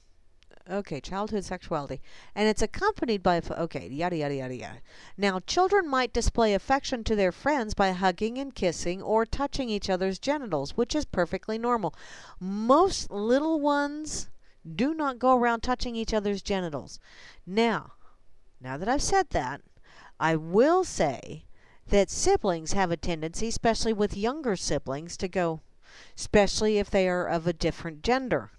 okay, childhood sexuality. And it's accompanied by, okay, yada, yada, yada, yada. Now, children might display affection to their friends by hugging and kissing or touching each other's genitals, which is perfectly normal. Most little ones do not go around touching each other's genitals. Now, now that I've said that, I will say that siblings have a tendency, especially with younger siblings, to go, especially if they are of a different gender.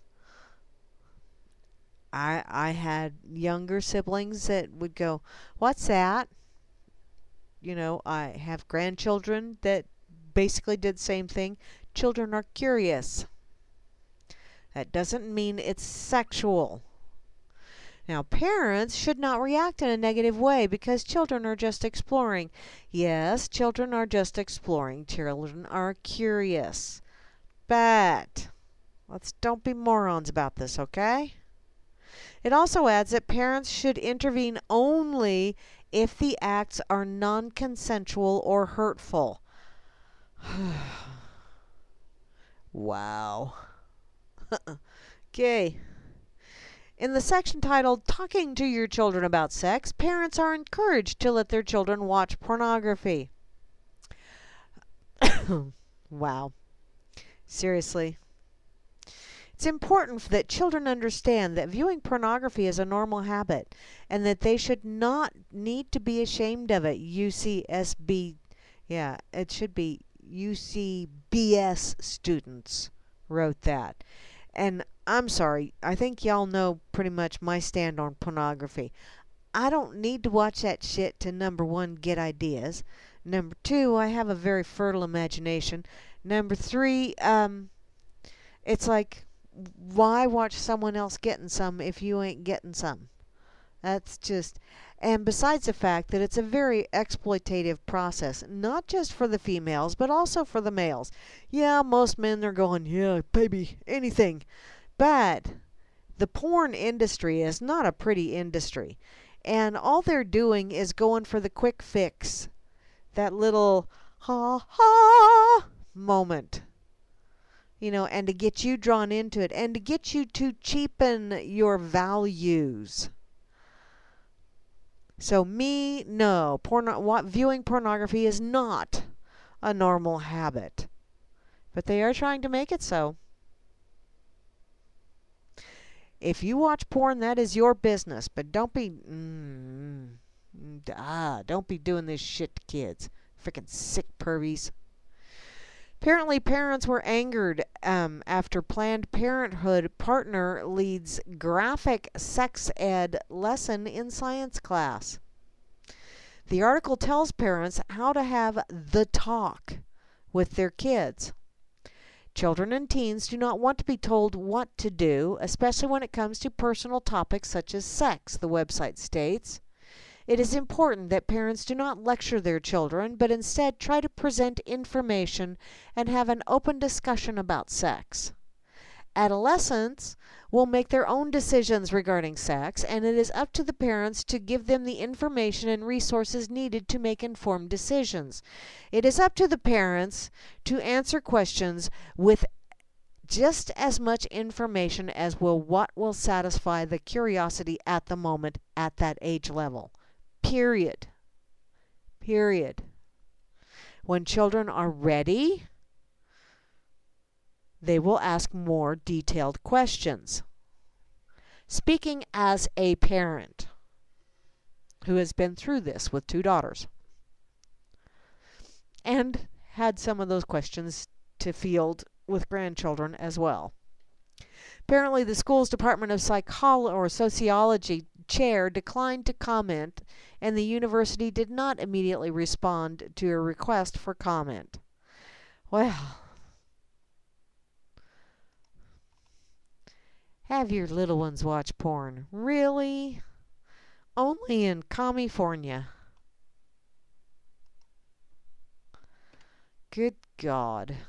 I I had younger siblings that would go, "What's that?" You know, I have grandchildren that basically did the same thing. Children are curious. That doesn't mean it's sexual. Now, parents should not react in a negative way because children are just exploring. Yes, children are just exploring. Children are curious. But let's don't be morons about this, okay? It also adds that parents should intervene only if the acts are non consensual or hurtful. wow. okay. In the section titled Talking to Your Children About Sex, parents are encouraged to let their children watch pornography. wow. Seriously. It's important that children understand that viewing pornography is a normal habit and that they should not need to be ashamed of it. UCSB, yeah, it should be UCBS students wrote that. And I'm sorry, I think y'all know pretty much my stand on pornography. I don't need to watch that shit to number one, get ideas. Number two, I have a very fertile imagination. Number three, um, it's like, why watch someone else getting some if you ain't getting some? That's just, and besides the fact that it's a very exploitative process, not just for the females, but also for the males. Yeah, most men are going, yeah, baby, anything. But the porn industry is not a pretty industry. And all they're doing is going for the quick fix. That little ha ha moment. You know, and to get you drawn into it and to get you to cheapen your values. So me, no, porno- viewing pornography is not a normal habit. But they are trying to make it so. If you watch porn, that is your business. But don't be, mm, ah, don't be doing this shit to kids. Freaking sick pervies. Apparently, parents were angered um, after Planned Parenthood partner leads graphic sex ed lesson in science class. The article tells parents how to have the talk with their kids. Children and teens do not want to be told what to do, especially when it comes to personal topics such as sex, the website states. It is important that parents do not lecture their children, but instead try to present information and have an open discussion about sex. Adolescents will make their own decisions regarding sex, and it is up to the parents to give them the information and resources needed to make informed decisions. It is up to the parents to answer questions with just as much information as will what will satisfy the curiosity at the moment at that age level. Period. Period. When children are ready, they will ask more detailed questions. Speaking as a parent who has been through this with two daughters and had some of those questions to field with grandchildren as well. Apparently, the school's Department of Psychology or Sociology chair declined to comment, and the university did not immediately respond to a request for comment. Well, have your little ones watch porn. Really? Only in California. Good God.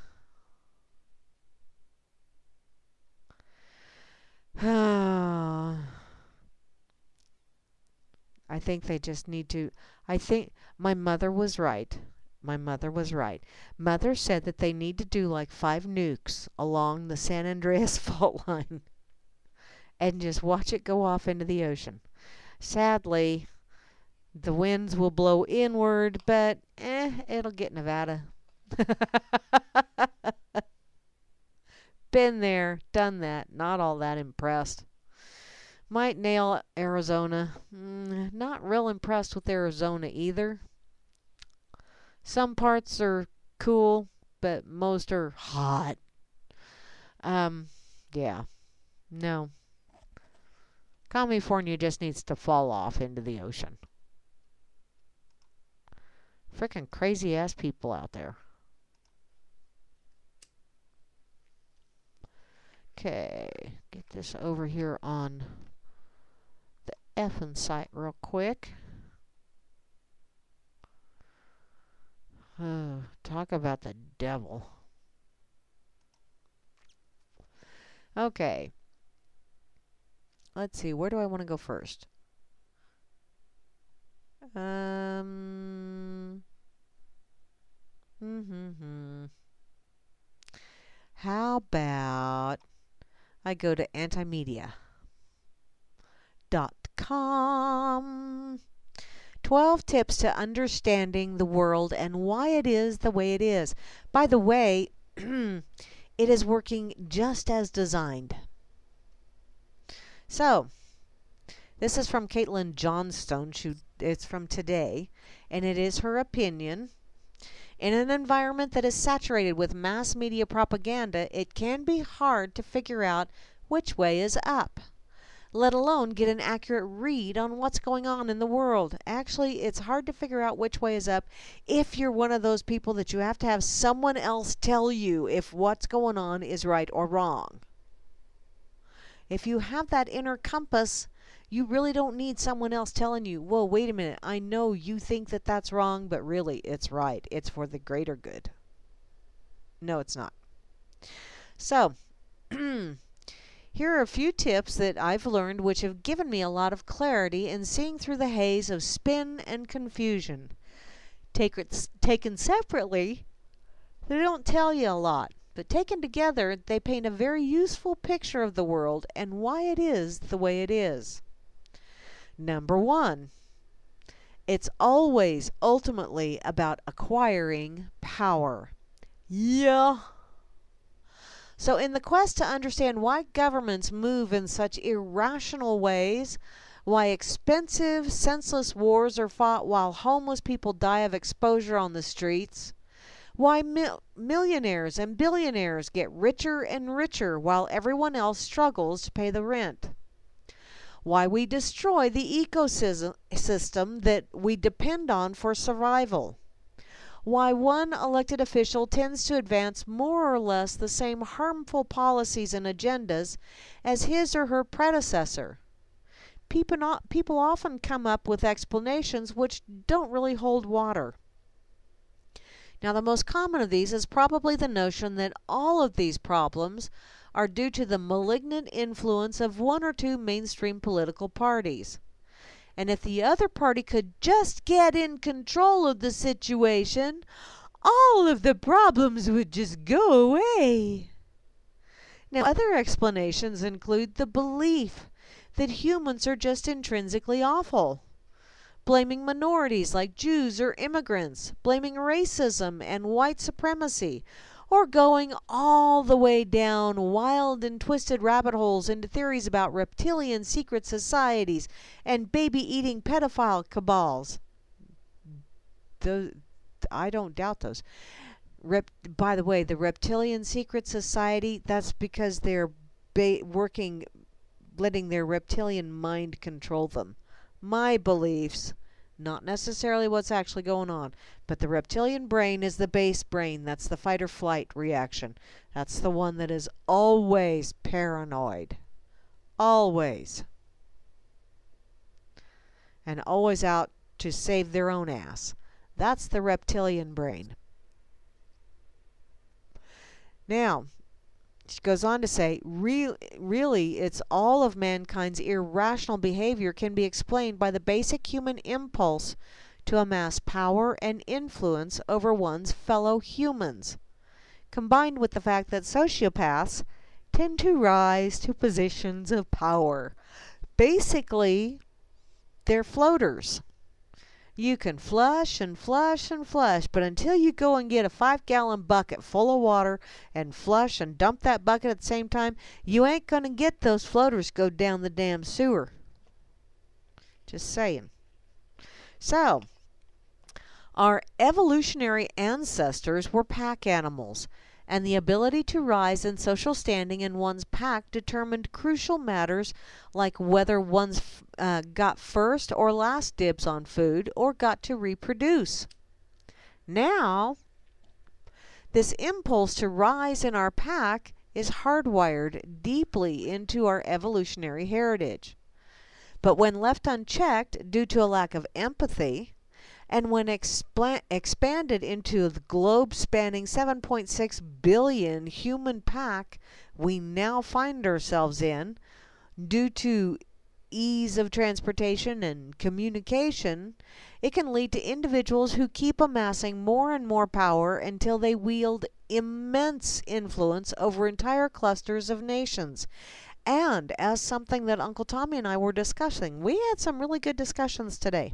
Ah. I think they just need to. I think my mother was right. My mother was right. Mother said that they need to do like five nukes along the San Andreas fault line and just watch it go off into the ocean. Sadly, the winds will blow inward, but eh, it'll get Nevada. Been there, done that, not all that impressed. Might nail Arizona. Mm, not real impressed with Arizona either. Some parts are cool, but most are hot. Um, yeah. No. California just needs to fall off into the ocean. Freaking crazy ass people out there. Okay, get this over here on effing site real quick. Talk about the devil. Okay. Let's see, where do I want to go first? Um. Mm-hmm. How about I go to antimedia dot com. 12 tips to understanding the world and why it is the way it is. By the way, it is working just as designed. So, this is from Caitlin Johnstone. She, it's from today, and it is her opinion. In an environment that is saturated with mass media propaganda, it can be hard to figure out which way is up, let alone get an accurate read on what's going on in the world. Actually, it's hard to figure out which way is up if you're one of those people that you have to have someone else tell you if what's going on is right or wrong. If you have that inner compass, you really don't need someone else telling you, whoa, wait a minute, I know you think that that's wrong, but really it's right. It's for the greater good. No, it's not. So, here are a few tips that I've learned which have given me a lot of clarity in seeing through the haze of spin and confusion. Take it, taken separately, they don't tell you a lot, but taken together, they paint a very useful picture of the world and why it is the way it is. Number one, it's always ultimately about acquiring power. Yeah. So, in the quest to understand why governments move in such irrational ways, why expensive, senseless wars are fought while homeless people die of exposure on the streets, why mil- millionaires and billionaires get richer and richer while everyone else struggles to pay the rent why we destroy the ecosystem that we depend on for survival, why one elected official tends to advance more or less the same harmful policies and agendas as his or her predecessor. People, people often come up with explanations which don't really hold water. Now, the most common of these is probably the notion that all of these problems are due to the malignant influence of one or two mainstream political parties. And if the other party could just get in control of the situation, all of the problems would just go away. Now, other explanations include the belief that humans are just intrinsically awful, blaming minorities like Jews or immigrants, blaming racism and white supremacy, or going all the way down wild and twisted rabbit holes into theories about reptilian secret societies and baby eating pedophile cabals. Those, I don't doubt those. Rep, by the way, the reptilian secret society, that's because they're working letting their reptilian mind control them. My beliefs, not necessarily what's actually going on, but the reptilian brain is the base brain. That's the fight or flight reaction. That's the one that is always paranoid. Always. And always out to save their own ass. That's the reptilian brain. Now, goes on to say, Re- really, it's all of mankind's irrational behavior can be explained by the basic human impulse to amass power and influence over one's fellow humans, combined with the fact that sociopaths tend to rise to positions of power. Basically, they're floaters. You can flush and flush and flush, but until you go and get a five gallon bucket full of water and flush and dump that bucket at the same time, you ain't going to get those floaters go down the damn sewer. Just saying. So, our evolutionary ancestors were pack animals, and the ability to rise in social standing in one's pack determined crucial matters like whether one's uh, got first or last dibs on food or got to reproduce. Now, this impulse to rise in our pack is hardwired deeply into our evolutionary heritage. But when left unchecked due to a lack of empathy, and when expla- expanded into the globe spanning 7.6 billion human pack we now find ourselves in, due to ease of transportation and communication, it can lead to individuals who keep amassing more and more power until they wield immense influence over entire clusters of nations. And as something that Uncle Tommy and I were discussing, we had some really good discussions today.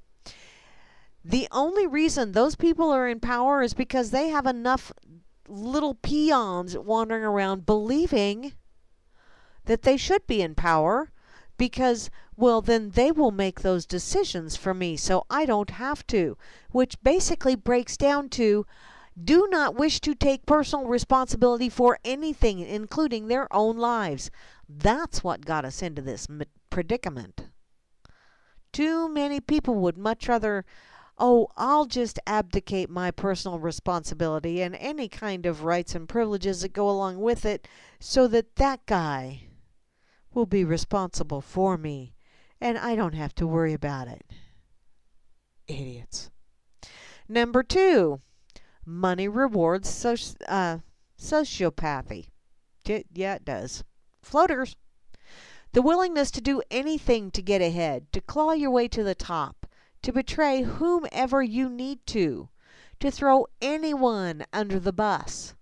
The only reason those people are in power is because they have enough little peons wandering around believing that they should be in power because, well, then they will make those decisions for me so I don't have to. Which basically breaks down to do not wish to take personal responsibility for anything, including their own lives. That's what got us into this predicament. Too many people would much rather oh, I'll just abdicate my personal responsibility and any kind of rights and privileges that go along with it so that that guy will be responsible for me and I don't have to worry about it. Idiots. Number two, money rewards soci- uh, sociopathy. Yeah, it does. Floaters. The willingness to do anything to get ahead, to claw your way to the top, to betray whomever you need to, to throw anyone under the bus,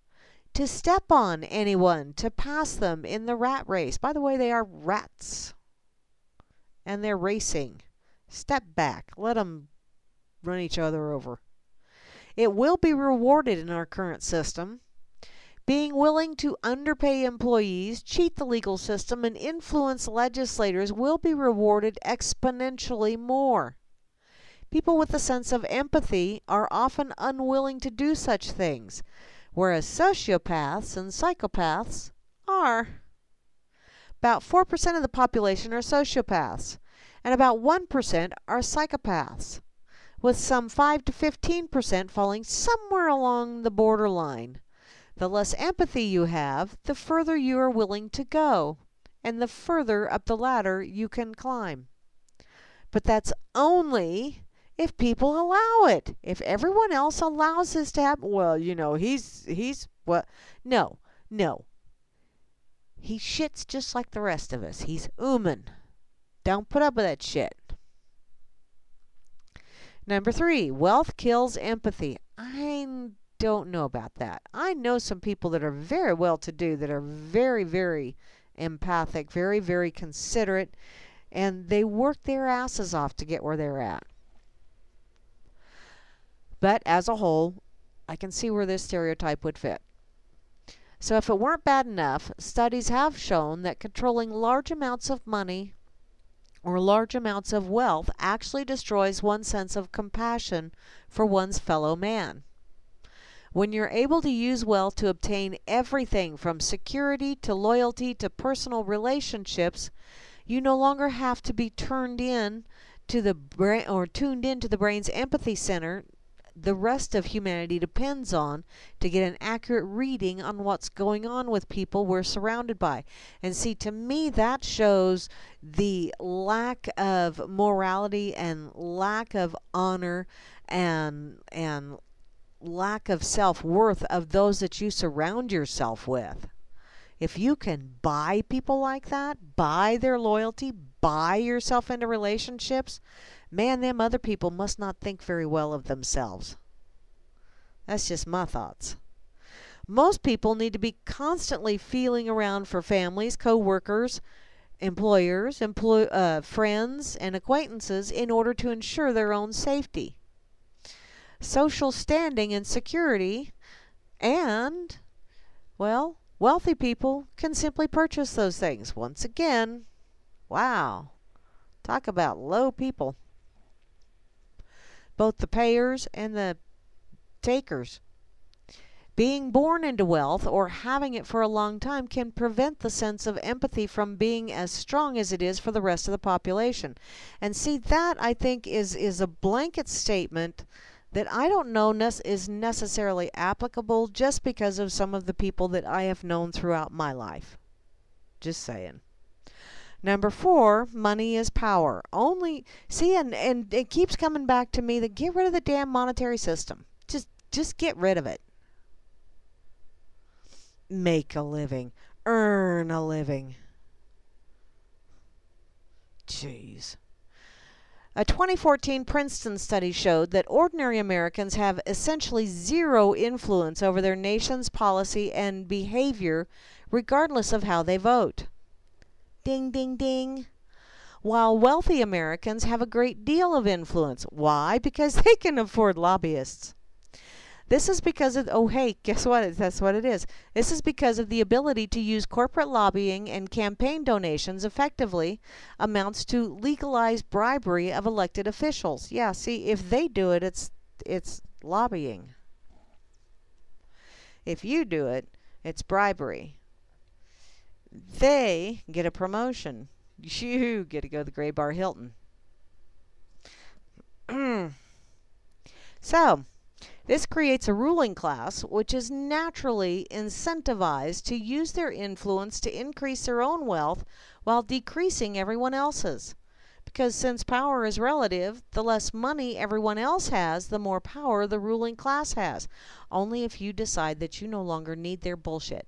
to step on anyone, to pass them in the rat race. By the way, they are rats. And they're racing. Step back. Let them run each other over. It will be rewarded in our current system. Being willing to underpay employees, cheat the legal system, and influence legislators will be rewarded exponentially more. People with a sense of empathy are often unwilling to do such things, whereas sociopaths and psychopaths are. About 4% of the population are sociopaths, and about 1% are psychopaths, with some 5 to 15% falling somewhere along the borderline. The less empathy you have, the further you are willing to go, and the further up the ladder you can climb. But that's only if people allow it. If everyone else allows this to happen, well, you know, he's he's what? No, no. He shits just like the rest of us. He's human. Don't put up with that shit. Number three, wealth kills empathy. I don't know about that. I know some people that are very well to do, that are very, very empathic, very, very considerate, and they work their asses off to get where they're at. But as a whole, I can see where this stereotype would fit. So, if it weren't bad enough, studies have shown that controlling large amounts of money or large amounts of wealth actually destroys one's sense of compassion for one's fellow man. When you're able to use wealth to obtain everything from security to loyalty to personal relationships, You no longer have to be turned in to the brain or tuned into the brain's empathy center the rest of humanity depends on to get an accurate reading on what's going on with people we're surrounded by. And see, to me, that shows the lack of morality and lack of honor and and lack of self-worth of those that you surround yourself with. If you can buy people like that, buy their loyalty, buy yourself into relationships, man, them other people must not think very well of themselves. That's just my thoughts. Most people need to be constantly feeling around for families, co-workers, employers, employ, uh, friends, and acquaintances in order to ensure their own safety, social standing and security, and, well, wealthy people can simply purchase those things. Once again, wow, talk about low people. Both the payers and the takers. Being born into wealth or having it for a long time can prevent the sense of empathy from being as strong as it is for the rest of the population. And see, that I think is, is a blanket statement that I don't know is necessarily applicable just because of some of the people that I have known throughout my life. Just saying. Number four, money is power. Only see, and, and it keeps coming back to me that get rid of the damn monetary system. Just just get rid of it. Make a living. Earn a living. Jeez. A 2014 Princeton study showed that ordinary Americans have essentially zero influence over their nation's policy and behavior, regardless of how they vote. Ding, ding, ding. While wealthy Americans have a great deal of influence. Why? Because they can afford lobbyists. This is because of, oh, hey, guess what? That's what it is. This is because of the ability to use corporate lobbying and campaign donations effectively amounts to legalized bribery of elected officials. Yeah, see, if they do it, it's, it's lobbying. If you do it, it's bribery. They get a promotion. You get to go to the Gray Bar Hilton. so, this creates a ruling class which is naturally incentivized to use their influence to increase their own wealth while decreasing everyone else's. Because since power is relative, the less money everyone else has, the more power the ruling class has. Only if you decide that you no longer need their bullshit.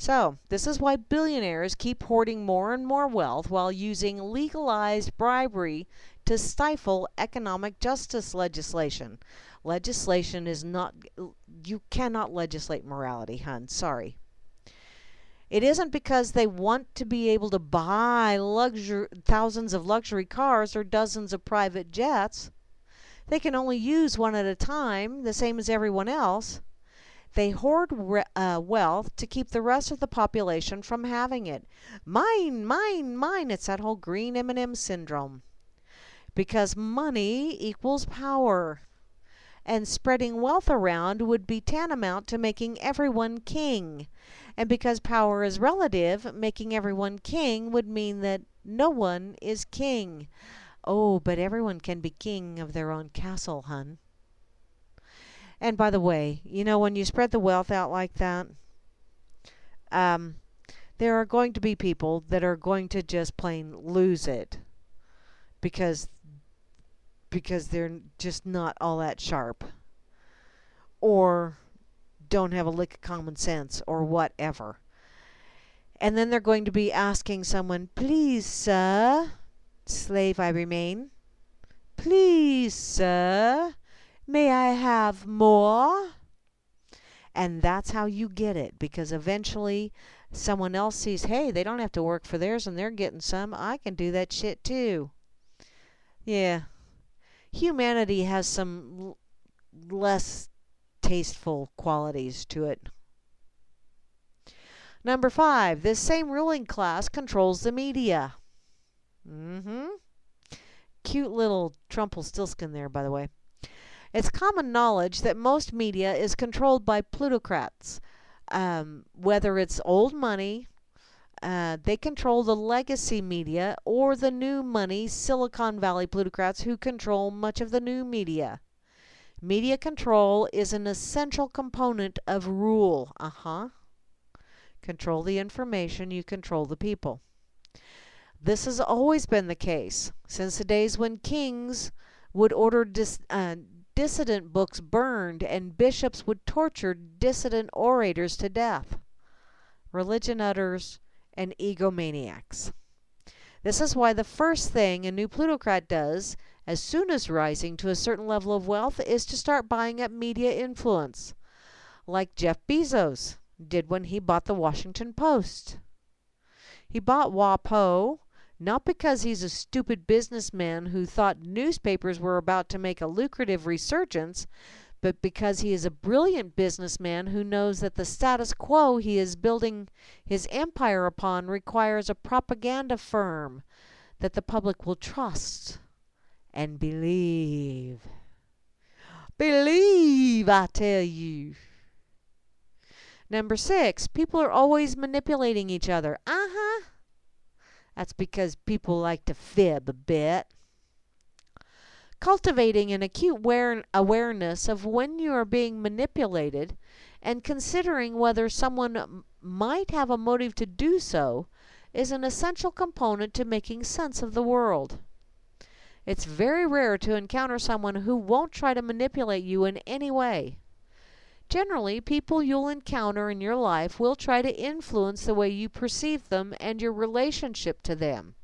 So, this is why billionaires keep hoarding more and more wealth while using legalized bribery to stifle economic justice legislation. Legislation is not, you cannot legislate morality, hun. Sorry. It isn't because they want to be able to buy luxury, thousands of luxury cars or dozens of private jets. They can only use one at a time, the same as everyone else. They hoard uh, wealth to keep the rest of the population from having it. Mine, mine, mine. It's that whole green M&M syndrome. Because money equals power. And spreading wealth around would be tantamount to making everyone king. And because power is relative, making everyone king would mean that no one is king. Oh, but everyone can be king of their own castle, hun. And by the way, you know, when you spread the wealth out like that, um, there are going to be people that are going to just plain lose it because because they're just not all that sharp or don't have a lick of common sense or whatever. And then they're going to be asking someone, please, sir, slave I remain, please, sir, May I have more? And that's how you get it because eventually someone else sees, hey, they don't have to work for theirs and they're getting some. I can do that shit too. Yeah. Humanity has some less tasteful qualities to it. Number five, this same ruling class controls the media. Mm-hmm. Cute little Trumpelstiltskin there, by the way. It's common knowledge that most media is controlled by plutocrats, um, whether it's old money, uh, they control the legacy media or the new money Silicon Valley plutocrats who control much of the new media. Media control is an essential component of rule. Uh huh. Control the information, you control the people. This has always been the case since the days when kings would order dis, uh, dissident books burned and bishops would torture dissident orators to death. Religion utters and egomaniacs. This is why the first thing a new plutocrat does as soon as rising to a certain level of wealth is to start buying up media influence, like Jeff Bezos did when he bought the Washington Post. He bought WAPO not because he's a stupid businessman who thought newspapers were about to make a lucrative resurgence, but because he is a brilliant businessman who knows that the status quo he is building his empire upon requires a propaganda firm that the public will trust and believe. Believe, I tell you. Number six, people are always manipulating each other. Uh huh. That's because people like to fib a bit. Cultivating an acute awareness of when you are being manipulated and considering whether someone might have a motive to do so is an essential component to making sense of the world. It's very rare to encounter someone who won't try to manipulate you in any way. Generally, people you'll encounter in your life will try to influence the way you perceive them and your relationship to them.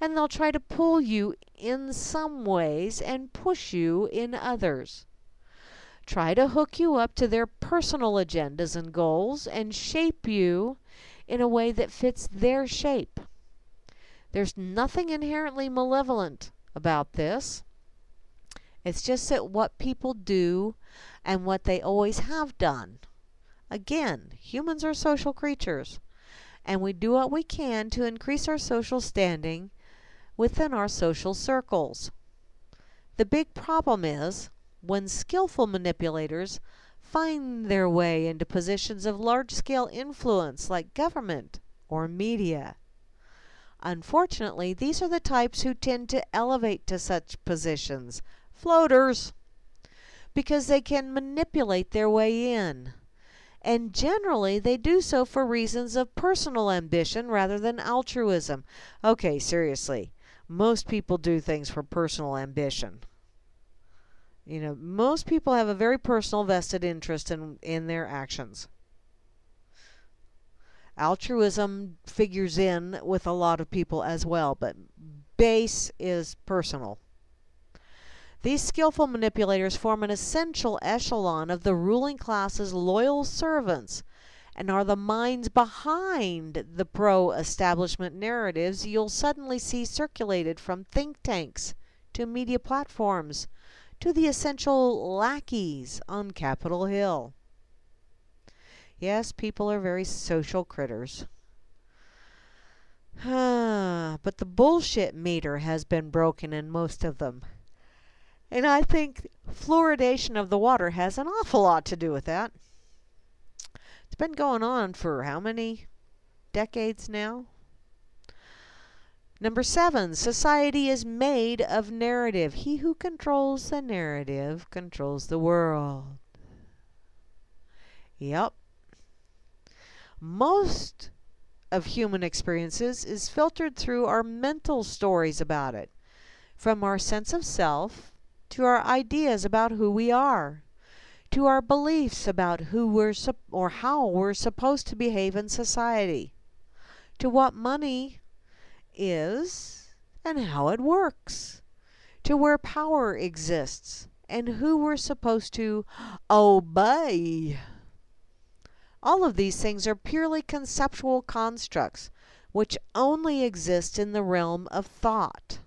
And they'll try to pull you in some ways and push you in others. Try to hook you up to their personal agendas and goals and shape you in a way that fits their shape. There's nothing inherently malevolent about this. It's just that what people do and what they always have done. Again, humans are social creatures, and we do what we can to increase our social standing within our social circles. The big problem is when skillful manipulators find their way into positions of large scale influence like government or media. Unfortunately, these are the types who tend to elevate to such positions floaters because they can manipulate their way in. And generally, they do so for reasons of personal ambition rather than altruism. Okay, seriously. Most people do things for personal ambition. You know, most people have a very personal vested interest in, in their actions. Altruism figures in with a lot of people as well, but base is personal. These skillful manipulators form an essential echelon of the ruling class's loyal servants and are the minds behind the pro establishment narratives you'll suddenly see circulated from think tanks to media platforms to the essential lackeys on Capitol Hill. Yes, people are very social critters. but the bullshit meter has been broken in most of them. And I think fluoridation of the water has an awful lot to do with that. It's been going on for how many decades now? Number seven, society is made of narrative. He who controls the narrative controls the world. Yep. Most of human experiences is filtered through our mental stories about it, from our sense of self to our ideas about who we are, to our beliefs about who we're or how we're supposed to behave in society, to what money is and how it works, to where power exists and who we're supposed to obey. All of these things are purely conceptual constructs which only exist in the realm of thought.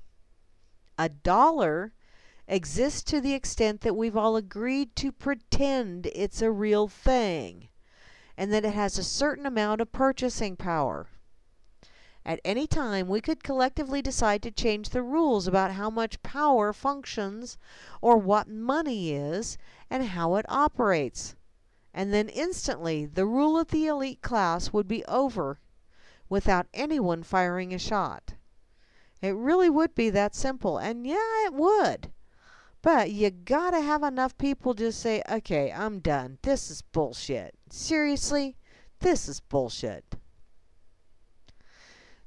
A dollar exists to the extent that we've all agreed to pretend it's a real thing and that it has a certain amount of purchasing power. At any time, we could collectively decide to change the rules about how much power functions or what money is and how it operates. And then instantly, the rule of the elite class would be over. without anyone firing a shot. It really would be that simple, and yeah, it would. But you gotta have enough people just say, okay, I'm done. This is bullshit. Seriously? This is bullshit.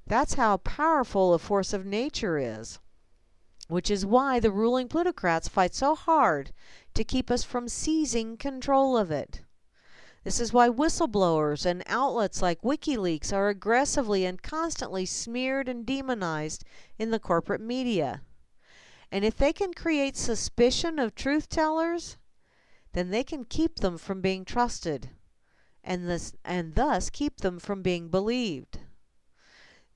That's how powerful a force of nature is, which is why the ruling plutocrats fight so hard to keep us from seizing control of it. This is why whistleblowers and outlets like WikiLeaks are aggressively and constantly smeared and demonized in the corporate media. And if they can create suspicion of truth tellers, then they can keep them from being trusted and, this, and thus keep them from being believed.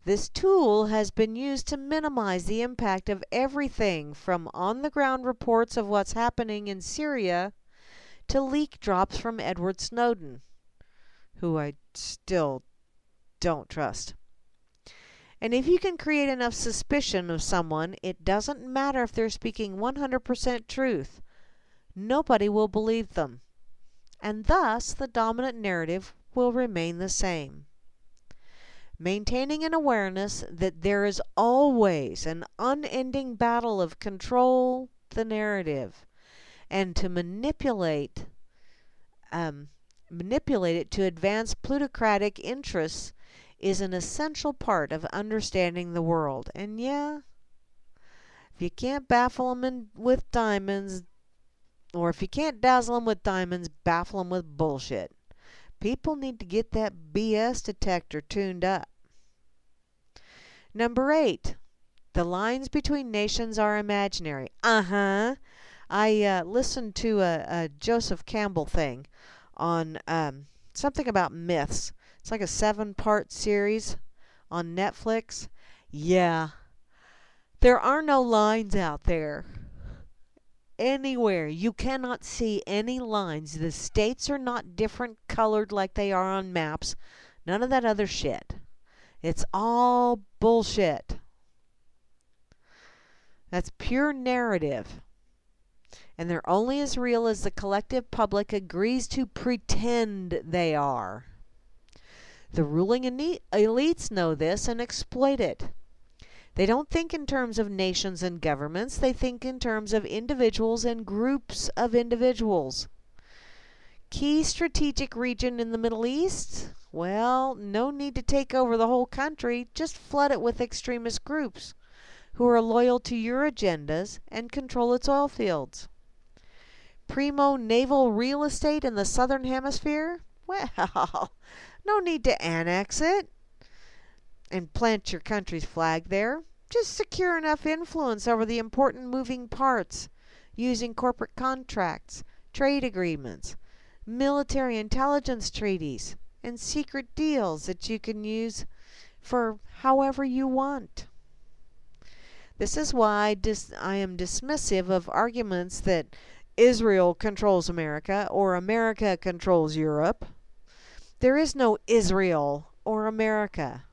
This tool has been used to minimize the impact of everything from on the ground reports of what's happening in Syria to leak drops from Edward Snowden, who I still don't trust. And if you can create enough suspicion of someone, it doesn't matter if they're speaking 100% truth. Nobody will believe them. And thus, the dominant narrative will remain the same. Maintaining an awareness that there is always an unending battle of control the narrative and to manipulate um, manipulate it to advance plutocratic interests is an essential part of understanding the world. And yeah, if you can't baffle them in, with diamonds, or if you can't dazzle them with diamonds, baffle them with bullshit. People need to get that BS detector tuned up. Number eight, the lines between nations are imaginary. Uh huh. I uh, listened to a, a, Joseph Campbell thing on um, something about myths. It's like a seven part series on Netflix. Yeah. There are no lines out there. Anywhere. You cannot see any lines. The states are not different colored like they are on maps. None of that other shit. It's all bullshit. That's pure narrative. And they're only as real as the collective public agrees to pretend they are. The ruling elites know this and exploit it. They don't think in terms of nations and governments, they think in terms of individuals and groups of individuals. Key strategic region in the Middle East? Well, no need to take over the whole country, just flood it with extremist groups who are loyal to your agendas and control its oil fields. Primo naval real estate in the southern hemisphere? Well, no need to annex it and plant your country's flag there. Just secure enough influence over the important moving parts using corporate contracts, trade agreements, military intelligence treaties, and secret deals that you can use for however you want. This is why I am dismissive of arguments that Israel controls America or America controls Europe. There is no Israel or America.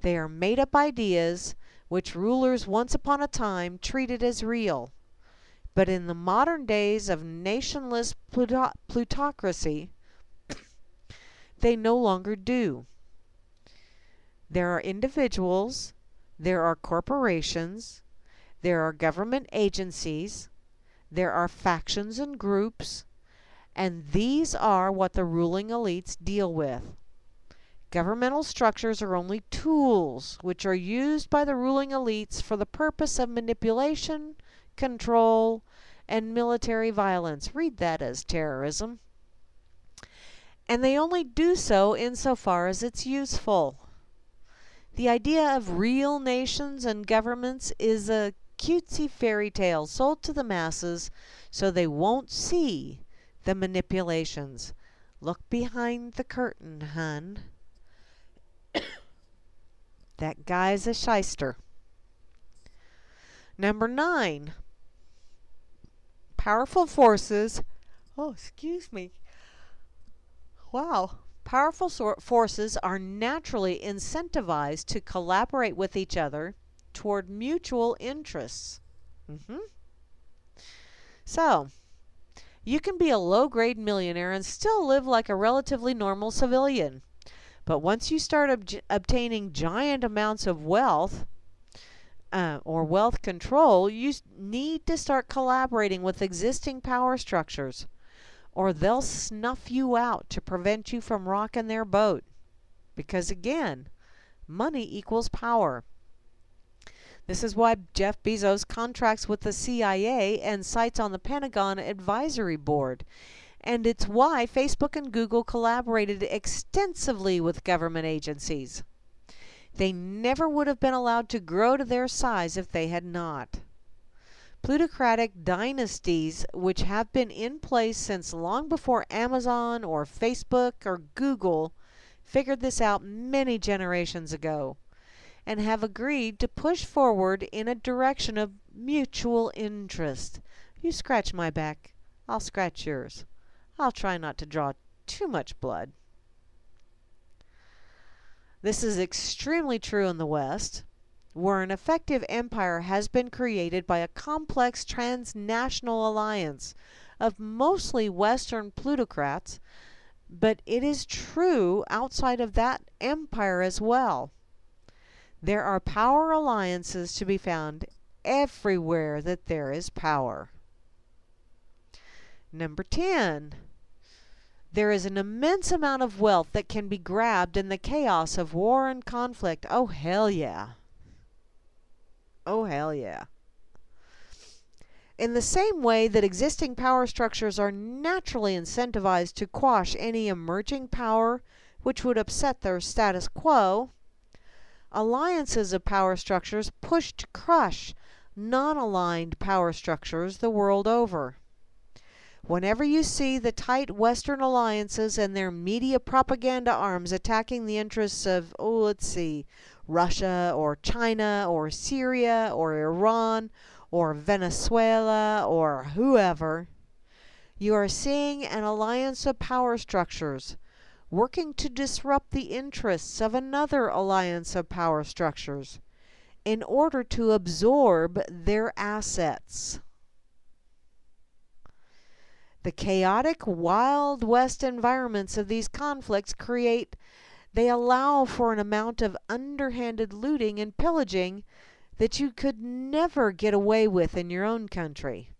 They are made up ideas which rulers once upon a time treated as real. But in the modern days of nationless pluto- plutocracy, they no longer do. There are individuals, there are corporations, there are government agencies, there are factions and groups, and these are what the ruling elites deal with. Governmental structures are only tools which are used by the ruling elites for the purpose of manipulation, control, and military violence. Read that as terrorism. And they only do so insofar as it's useful. The idea of real nations and governments is a cutesy fairy tale sold to the masses so they won't see the manipulations. Look behind the curtain, hun. that guy's a shyster. Number nine. Powerful forces. Oh, excuse me. Wow. Powerful forces are naturally incentivized to collaborate with each other toward mutual interests. Mm-hmm. So, you can be a low grade millionaire and still live like a relatively normal civilian. But once you start ob- obtaining giant amounts of wealth uh, or wealth control, you need to start collaborating with existing power structures, or they'll snuff you out to prevent you from rocking their boat. Because again, money equals power. This is why Jeff Bezos contracts with the CIA and sites on the Pentagon Advisory Board. And it's why Facebook and Google collaborated extensively with government agencies. They never would have been allowed to grow to their size if they had not. Plutocratic dynasties, which have been in place since long before Amazon or Facebook or Google, figured this out many generations ago and have agreed to push forward in a direction of mutual interest. You scratch my back, I'll scratch yours. I'll try not to draw too much blood. This is extremely true in the West, where an effective empire has been created by a complex transnational alliance of mostly Western plutocrats, but it is true outside of that empire as well. There are power alliances to be found everywhere that there is power. Number 10. There is an immense amount of wealth that can be grabbed in the chaos of war and conflict. Oh, hell yeah. Oh, hell yeah. In the same way that existing power structures are naturally incentivized to quash any emerging power which would upset their status quo, alliances of power structures push to crush non aligned power structures the world over. Whenever you see the tight Western alliances and their media propaganda arms attacking the interests of, oh, let's see, Russia or China or Syria or Iran or Venezuela or whoever, you are seeing an alliance of power structures working to disrupt the interests of another alliance of power structures in order to absorb their assets. The chaotic Wild West environments of these conflicts create, they allow for an amount of underhanded looting and pillaging that you could never get away with in your own country.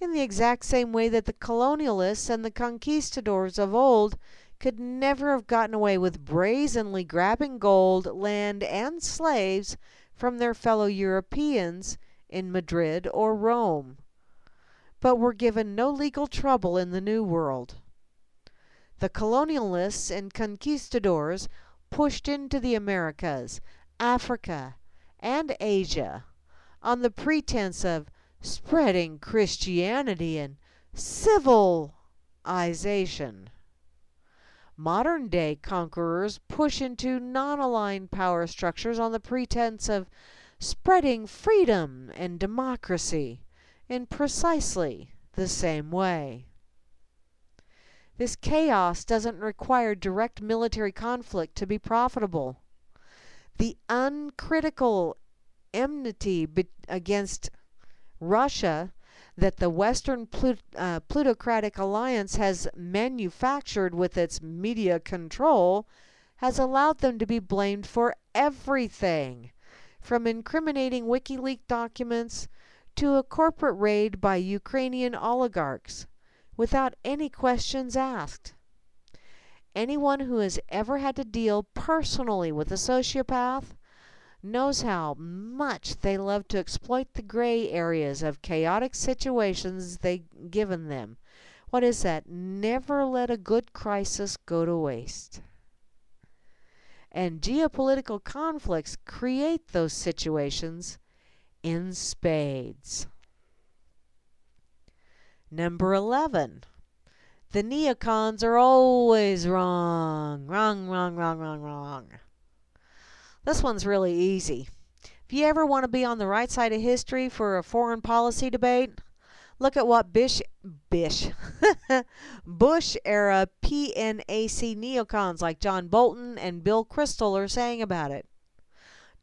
In the exact same way that the colonialists and the conquistadors of old could never have gotten away with brazenly grabbing gold, land, and slaves from their fellow Europeans in Madrid or Rome, but were given no legal trouble in the New World. The colonialists and conquistadors pushed into the Americas, Africa, and Asia on the pretense of spreading Christianity and civilization. Modern day conquerors push into non aligned power structures on the pretense of spreading freedom and democracy in precisely the same way. This chaos doesn't require direct military conflict to be profitable. The uncritical enmity against Russia that the Western plut- uh, plutocratic alliance has manufactured with its media control has allowed them to be blamed for everything, from incriminating WikiLeaks documents to a corporate raid by Ukrainian oligarchs, without any questions asked. Anyone who has ever had to deal personally with a sociopath knows how much they love to exploit the gray areas of chaotic situations they've given them. What is that? Never let a good crisis go to waste. And geopolitical conflicts create those situations in spades. Number 11. The neocons are always wrong. Wrong, wrong, wrong, wrong, wrong. This one's really easy. If you ever want to be on the right side of history for a foreign policy debate, look at what Bish, Bish, Bush era PNAC neocons like John Bolton and Bill Kristol are saying about it.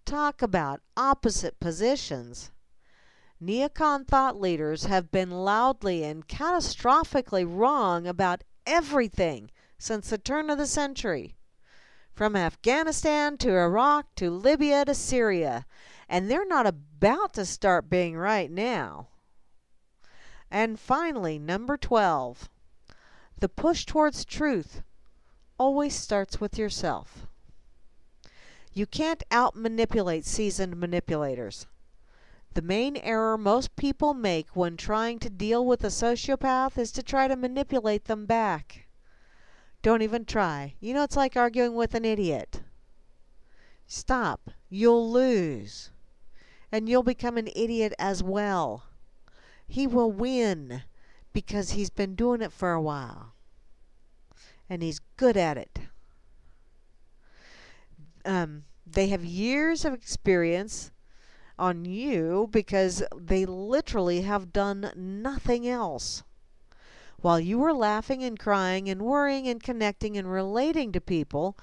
Talk about opposite positions. Neocon thought leaders have been loudly and catastrophically wrong about everything since the turn of the century. From Afghanistan to Iraq to Libya to Syria. And they're not about to start being right now. And finally, number 12. The push towards truth always starts with yourself. You can't out manipulate seasoned manipulators. The main error most people make when trying to deal with a sociopath is to try to manipulate them back. Don't even try. You know, it's like arguing with an idiot. Stop. You'll lose. And you'll become an idiot as well. He will win because he's been doing it for a while. And he's good at it. Um, they have years of experience on you because they literally have done nothing else. While you were laughing and crying and worrying and connecting and relating to people,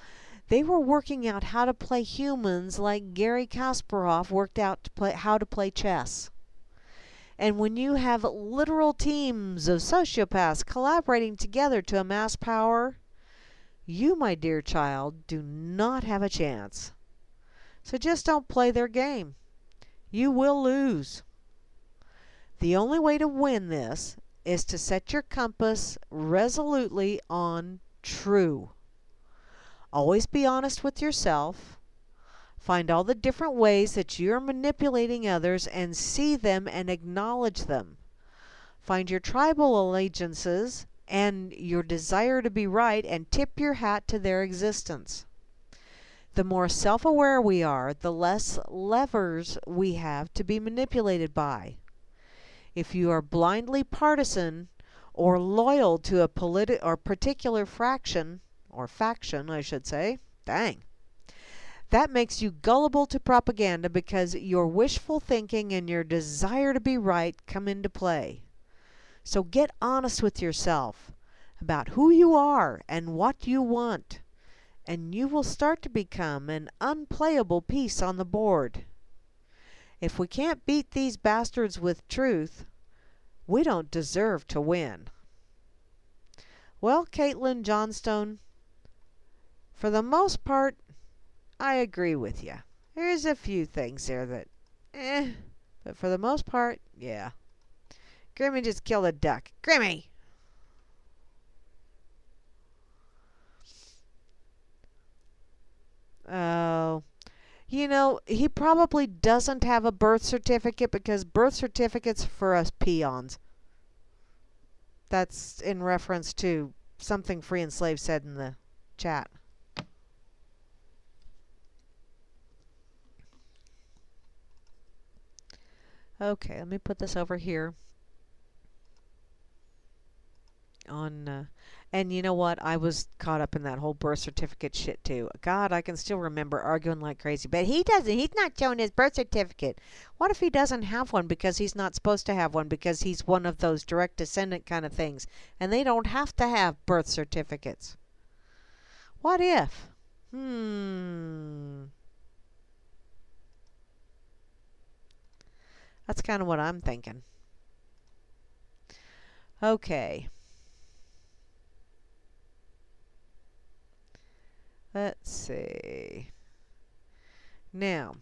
they were working out how to play humans like Garry Kasparov worked out to play, how to play chess. And when you have literal teams of sociopaths collaborating together to amass power, you, my dear child, do not have a chance. So just don't play their game. You will lose. The only way to win this is to set your compass resolutely on true. Always be honest with yourself. Find all the different ways that you're manipulating others and see them and acknowledge them. Find your tribal allegiances and your desire to be right and tip your hat to their existence. The more self aware we are, the less levers we have to be manipulated by. If you are blindly partisan or loyal to a politi- or particular fraction, or faction, I should say, dang, that makes you gullible to propaganda because your wishful thinking and your desire to be right come into play. So get honest with yourself about who you are and what you want and you will start to become an unplayable piece on the board. If we can't beat these bastards with truth, we don't deserve to win. Well, Caitlin Johnstone, for the most part, I agree with you. There's a few things there that, eh, but for the most part, yeah. Grimmy just killed a duck. Grimmy! Oh. You know, he probably doesn't have a birth certificate because birth certificates for us peons. That's in reference to something Free and Slave said in the chat. Okay, let me put this over here. On, uh, and you know what? I was caught up in that whole birth certificate shit too. God, I can still remember arguing like crazy. But he doesn't. He's not showing his birth certificate. What if he doesn't have one because he's not supposed to have one because he's one of those direct descendant kind of things, and they don't have to have birth certificates? What if? Hmm. That's kind of what I'm thinking. Okay. Let's see. Now,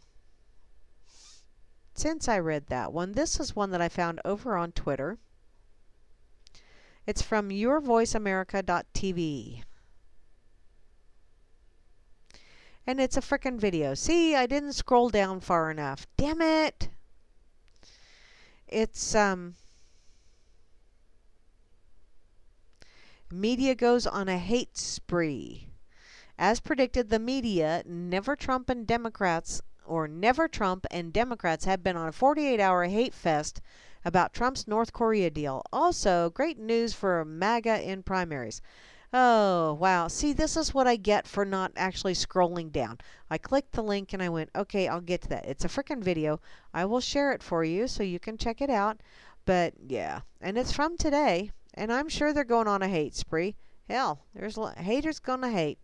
since I read that one, this is one that I found over on Twitter. It's from yourvoiceamerica.tv. And it's a frickin' video. See, I didn't scroll down far enough. Damn it! It's, um, media goes on a hate spree. As predicted, the media, never Trump and Democrats, or never Trump and Democrats have been on a 48 hour hate fest about Trump's North Korea deal. Also, great news for MAGA in primaries. Oh, wow. See, this is what I get for not actually scrolling down. I clicked the link and I went, okay, I'll get to that. It's a freaking video. I will share it for you so you can check it out. But yeah, and it's from today, and I'm sure they're going on a hate spree. Hell, there's haters gonna hate.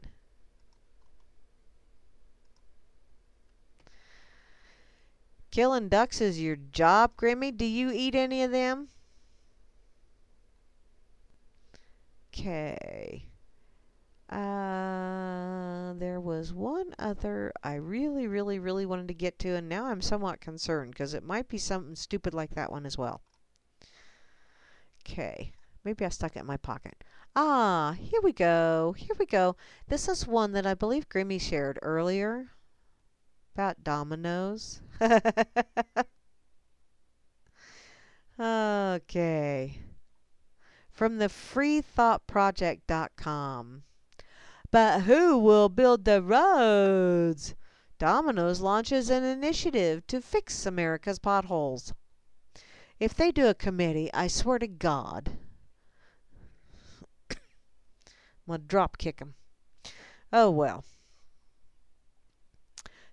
Killing ducks is your job, Grimmy? Do you eat any of them? Okay. Uh, there was one other I really, really, really wanted to get to, and now I'm somewhat concerned because it might be something stupid like that one as well. Okay, maybe I stuck it in my pocket. Ah, here we go. Here we go. This is one that I believe Grimmy shared earlier about dominoes. okay. From the freethoughtproject.com. But who will build the roads? Domino's launches an initiative to fix America's potholes. If they do a committee, I swear to God, I'm going to drop kick 'em. Oh well.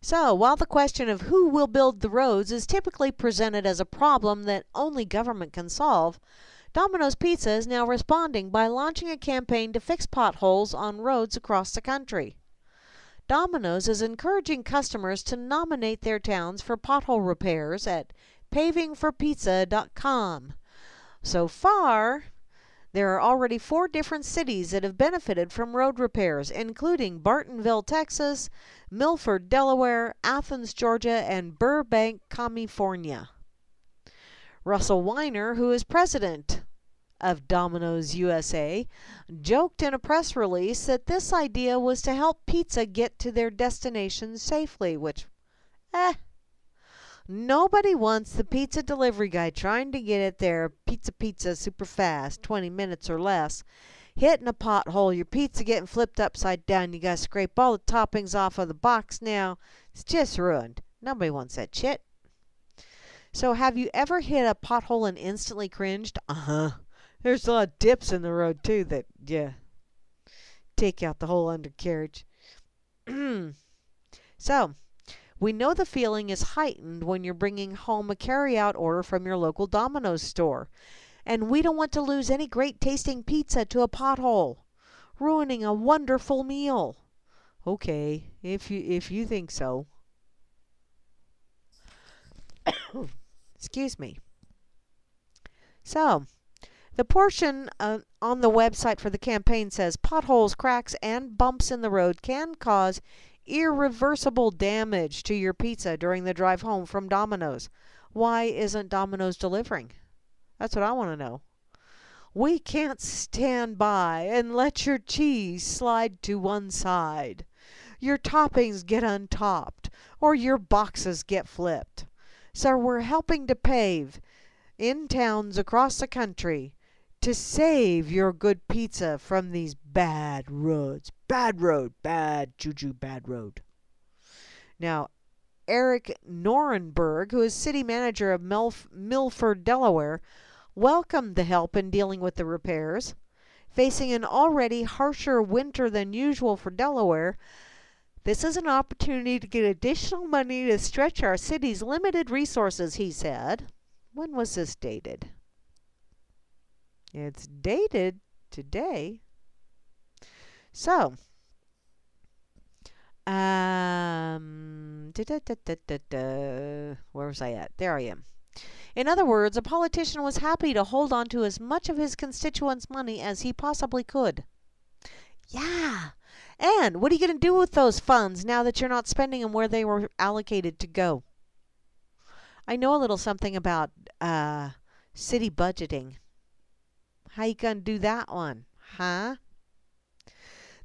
So, while the question of who will build the roads is typically presented as a problem that only government can solve, Domino's Pizza is now responding by launching a campaign to fix potholes on roads across the country. Domino's is encouraging customers to nominate their towns for pothole repairs at pavingforpizza.com. So far, there are already four different cities that have benefited from road repairs, including Bartonville, Texas, Milford, Delaware, Athens, Georgia, and Burbank, California. Russell Weiner, who is president of Domino's USA, joked in a press release that this idea was to help pizza get to their destination safely, which, eh, Nobody wants the pizza delivery guy trying to get it there, pizza pizza super fast, 20 minutes or less, hitting a pothole, your pizza getting flipped upside down, you gotta scrape all the toppings off of the box now. It's just ruined. Nobody wants that shit. So, have you ever hit a pothole and instantly cringed? Uh huh. There's a lot of dips in the road, too, that, yeah, take out the whole undercarriage. so, we know the feeling is heightened when you're bringing home a carry-out order from your local Domino's store. And we don't want to lose any great tasting pizza to a pothole, ruining a wonderful meal. Okay, if you if you think so. Excuse me. So, the portion uh, on the website for the campaign says potholes, cracks, and bumps in the road can cause irreversible damage to your pizza during the drive home from Domino's. Why isn't Domino's delivering? That's what I want to know. We can't stand by and let your cheese slide to one side, your toppings get untopped, or your boxes get flipped. So we're helping to pave in towns across the country to save your good pizza from these bad roads. Bad road, bad juju, bad road. Now, Eric Norenberg, who is city manager of Milf- Milford, Delaware, welcomed the help in dealing with the repairs. Facing an already harsher winter than usual for Delaware, this is an opportunity to get additional money to stretch our city's limited resources, he said. When was this dated? It's dated today. So, um, da, da, da, where was I at? There I am. In other words, a politician was happy to hold on to as much of his constituents' money as he possibly could. Yeah. And what are you going to do with those funds now that you're not spending them where they were allocated to go? I know a little something about uh, city budgeting. How you going to do that one? Huh?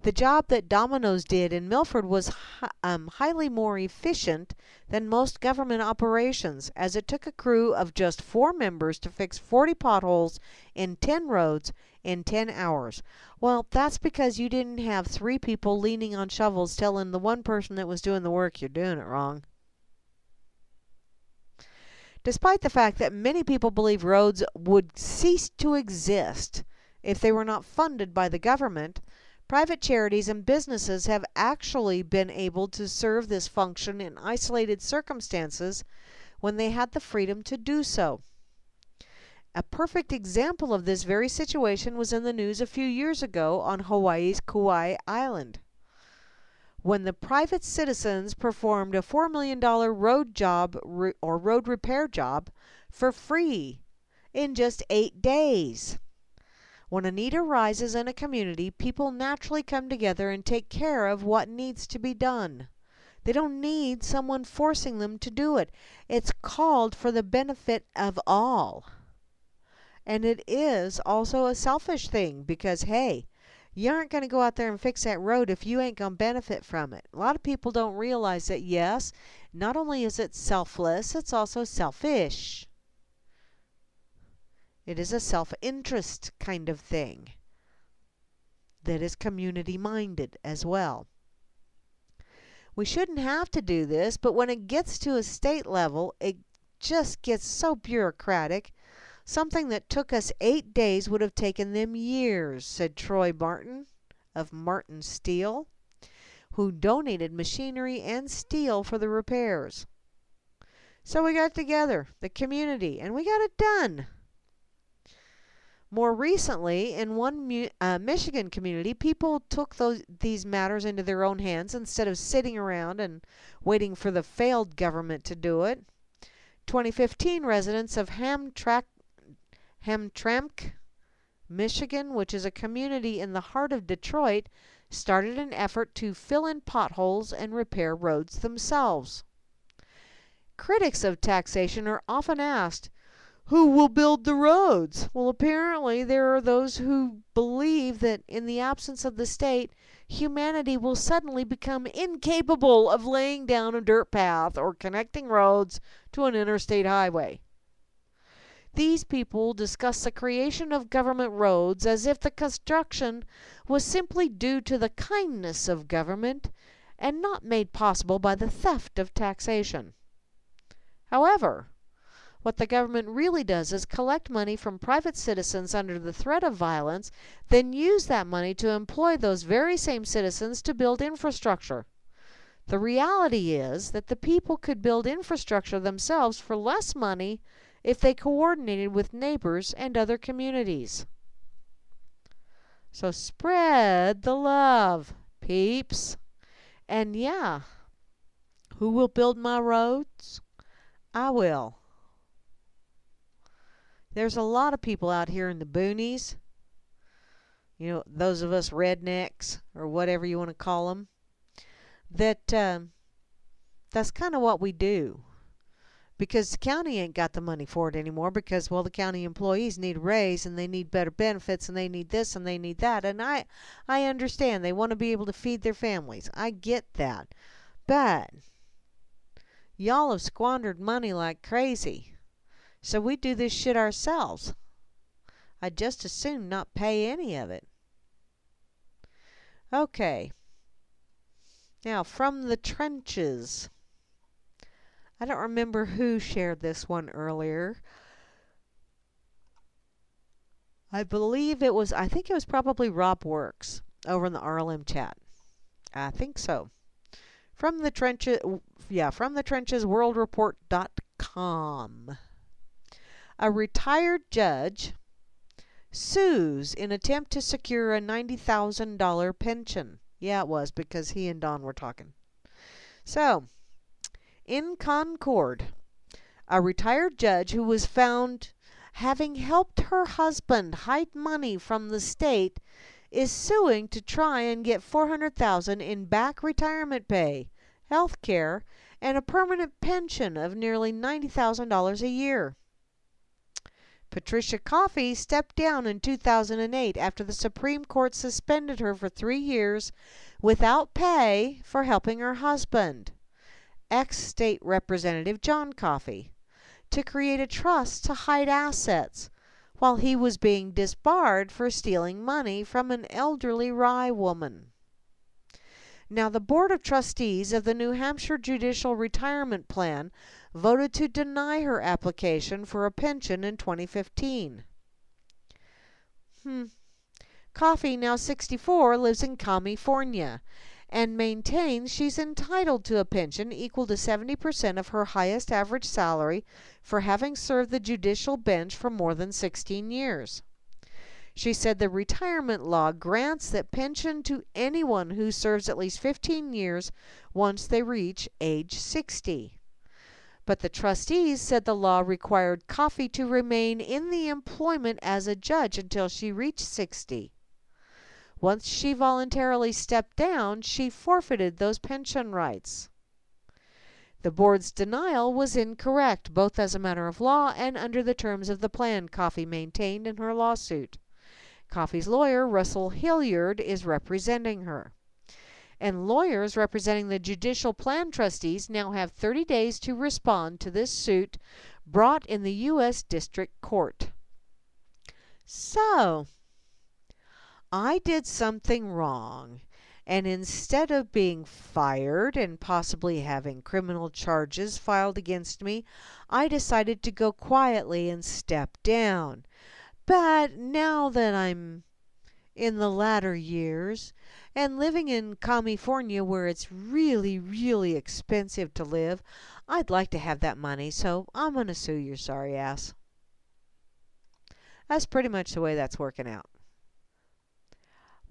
The job that Domino's did in Milford was um, highly more efficient than most government operations, as it took a crew of just four members to fix 40 potholes in 10 roads in 10 hours. Well, that's because you didn't have three people leaning on shovels telling the one person that was doing the work you're doing it wrong. Despite the fact that many people believe roads would cease to exist if they were not funded by the government, private charities and businesses have actually been able to serve this function in isolated circumstances when they had the freedom to do so. A perfect example of this very situation was in the news a few years ago on Hawaii's Kauai Island when the private citizens performed a $4 million road job or road repair job for free in just eight days. When a need arises in a community, people naturally come together and take care of what needs to be done. They don't need someone forcing them to do it. It's called for the benefit of all. And it is also a selfish thing because, hey, you aren't going to go out there and fix that road if you ain't going to benefit from it. A lot of people don't realize that, yes, not only is it selfless, it's also selfish. It is a self interest kind of thing that is community minded as well. We shouldn't have to do this, but when it gets to a state level, it just gets so bureaucratic. Something that took us eight days would have taken them years, said Troy Martin of Martin Steel, who donated machinery and steel for the repairs. So we got together, the community, and we got it done. More recently, in one mu- uh, Michigan community, people took those, these matters into their own hands instead of sitting around and waiting for the failed government to do it. 2015 residents of Hamtramck, Hamtramck, Michigan, which is a community in the heart of Detroit, started an effort to fill in potholes and repair roads themselves. Critics of taxation are often asked, who will build the roads? Well, apparently, there are those who believe that in the absence of the state, humanity will suddenly become incapable of laying down a dirt path or connecting roads to an interstate highway. These people discuss the creation of government roads as if the construction was simply due to the kindness of government and not made possible by the theft of taxation. However, what the government really does is collect money from private citizens under the threat of violence, then use that money to employ those very same citizens to build infrastructure. The reality is that the people could build infrastructure themselves for less money if they coordinated with neighbors and other communities. So spread the love, peeps. And yeah, who will build my roads? I will. There's a lot of people out here in the boonies. You know, those of us rednecks or whatever you want to call them. That um, that's kind of what we do. Because the county ain't got the money for it anymore because well the county employees need a raise and they need better benefits and they need this and they need that and I I understand they want to be able to feed their families. I get that. But y'all have squandered money like crazy. So we do this shit ourselves. I'd just as soon not pay any of it. Okay. Now, from the trenches. I don't remember who shared this one earlier. I believe it was, I think it was probably Rob Works over in the RLM chat. I think so. From the trenches, yeah, from the trenches, worldreport.com. A retired judge sues in attempt to secure a $90,000 pension. Yeah, it was because he and Don were talking. So, in Concord, a retired judge who was found having helped her husband hide money from the state is suing to try and get 400,000 in back retirement pay, health care, and a permanent pension of nearly $90,000 a year. Patricia Coffey stepped down in 2008 after the Supreme Court suspended her for three years without pay for helping her husband, ex state representative John Coffey, to create a trust to hide assets while he was being disbarred for stealing money from an elderly Rye woman. Now, the Board of Trustees of the New Hampshire Judicial Retirement Plan voted to deny her application for a pension in 2015. Hmm. Coffey, now 64, lives in California and maintains she's entitled to a pension equal to 70% of her highest average salary for having served the judicial bench for more than 16 years. She said the retirement law grants that pension to anyone who serves at least 15 years once they reach age 60. But the trustees said the law required Coffey to remain in the employment as a judge until she reached 60. Once she voluntarily stepped down, she forfeited those pension rights. The board's denial was incorrect, both as a matter of law and under the terms of the plan Coffey maintained in her lawsuit. Coffey's lawyer, Russell Hilliard, is representing her. And lawyers representing the judicial plan trustees now have 30 days to respond to this suit brought in the U.S. District Court. So, I did something wrong, and instead of being fired and possibly having criminal charges filed against me, I decided to go quietly and step down. But now that I'm in the latter years and living in California where it's really, really expensive to live, I'd like to have that money, so I'm going to sue your sorry ass. That's pretty much the way that's working out.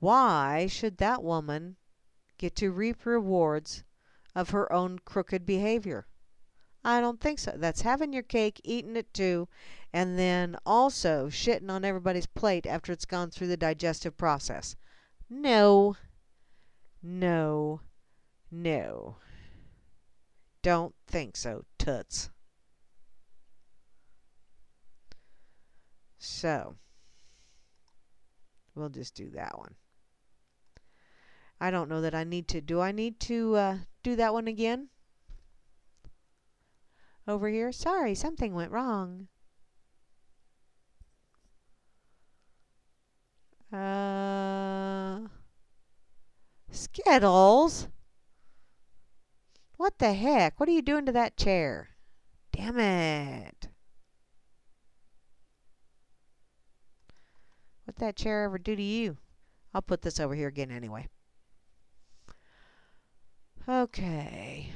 Why should that woman get to reap rewards of her own crooked behavior? I don't think so. That's having your cake, eating it too, and then also shitting on everybody's plate after it's gone through the digestive process. No. No. No. Don't think so, toots. So, we'll just do that one. I don't know that I need to. Do I need to uh, do that one again? Over here? Sorry, something went wrong. Uh, Skittles? What the heck? What are you doing to that chair? Damn it. What that chair ever do to you? I'll put this over here again anyway. Okay.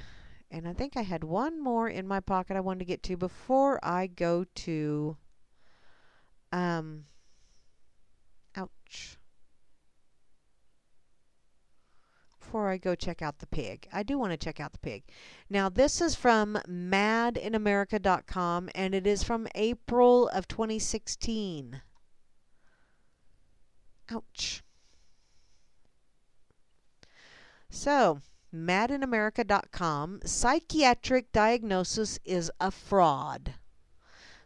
And I think I had one more in my pocket I wanted to get to before I go to um ouch. Before I go check out the pig. I do want to check out the pig. Now this is from madinamerica.com and it is from April of 2016. Ouch. So, madinamerica.com, psychiatric diagnosis is a fraud.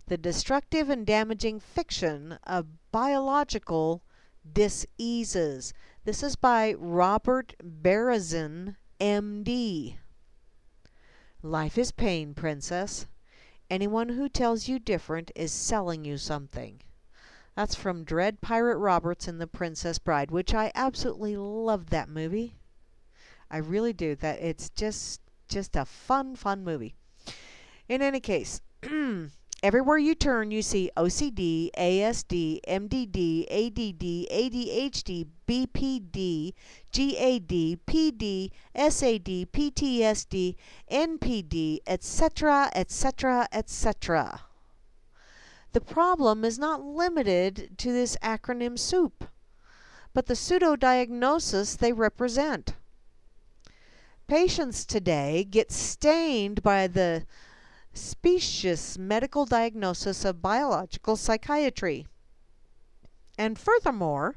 The destructive and damaging fiction of biological diseases. This is by Robert Berezin, MD. Life is pain, princess. Anyone who tells you different is selling you something. That's from Dread Pirate Roberts in The Princess Bride, which I absolutely loved that movie. I really do. That it's just just a fun, fun movie. In any case, everywhere you turn, you see OCD, ASD, MDD, ADD, ADHD, BPD, GAD, PD, SAD, PTSD, NPD, etc., etc., etc. The problem is not limited to this acronym soup, but the pseudo diagnosis they represent. Patients today get stained by the specious medical diagnosis of biological psychiatry. And furthermore,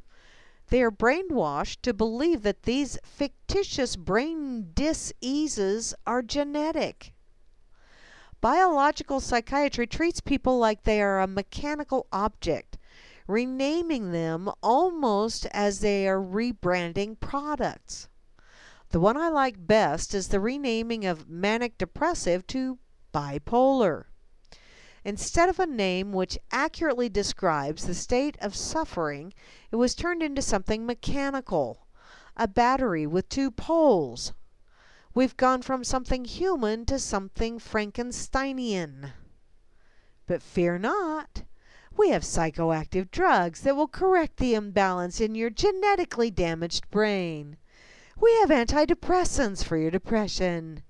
they are brainwashed to believe that these fictitious brain diseases are genetic. Biological psychiatry treats people like they are a mechanical object, renaming them almost as they are rebranding products. The one I like best is the renaming of manic depressive to bipolar. Instead of a name which accurately describes the state of suffering, it was turned into something mechanical, a battery with two poles. We've gone from something human to something Frankensteinian. But fear not. We have psychoactive drugs that will correct the imbalance in your genetically damaged brain. We have antidepressants for your depression,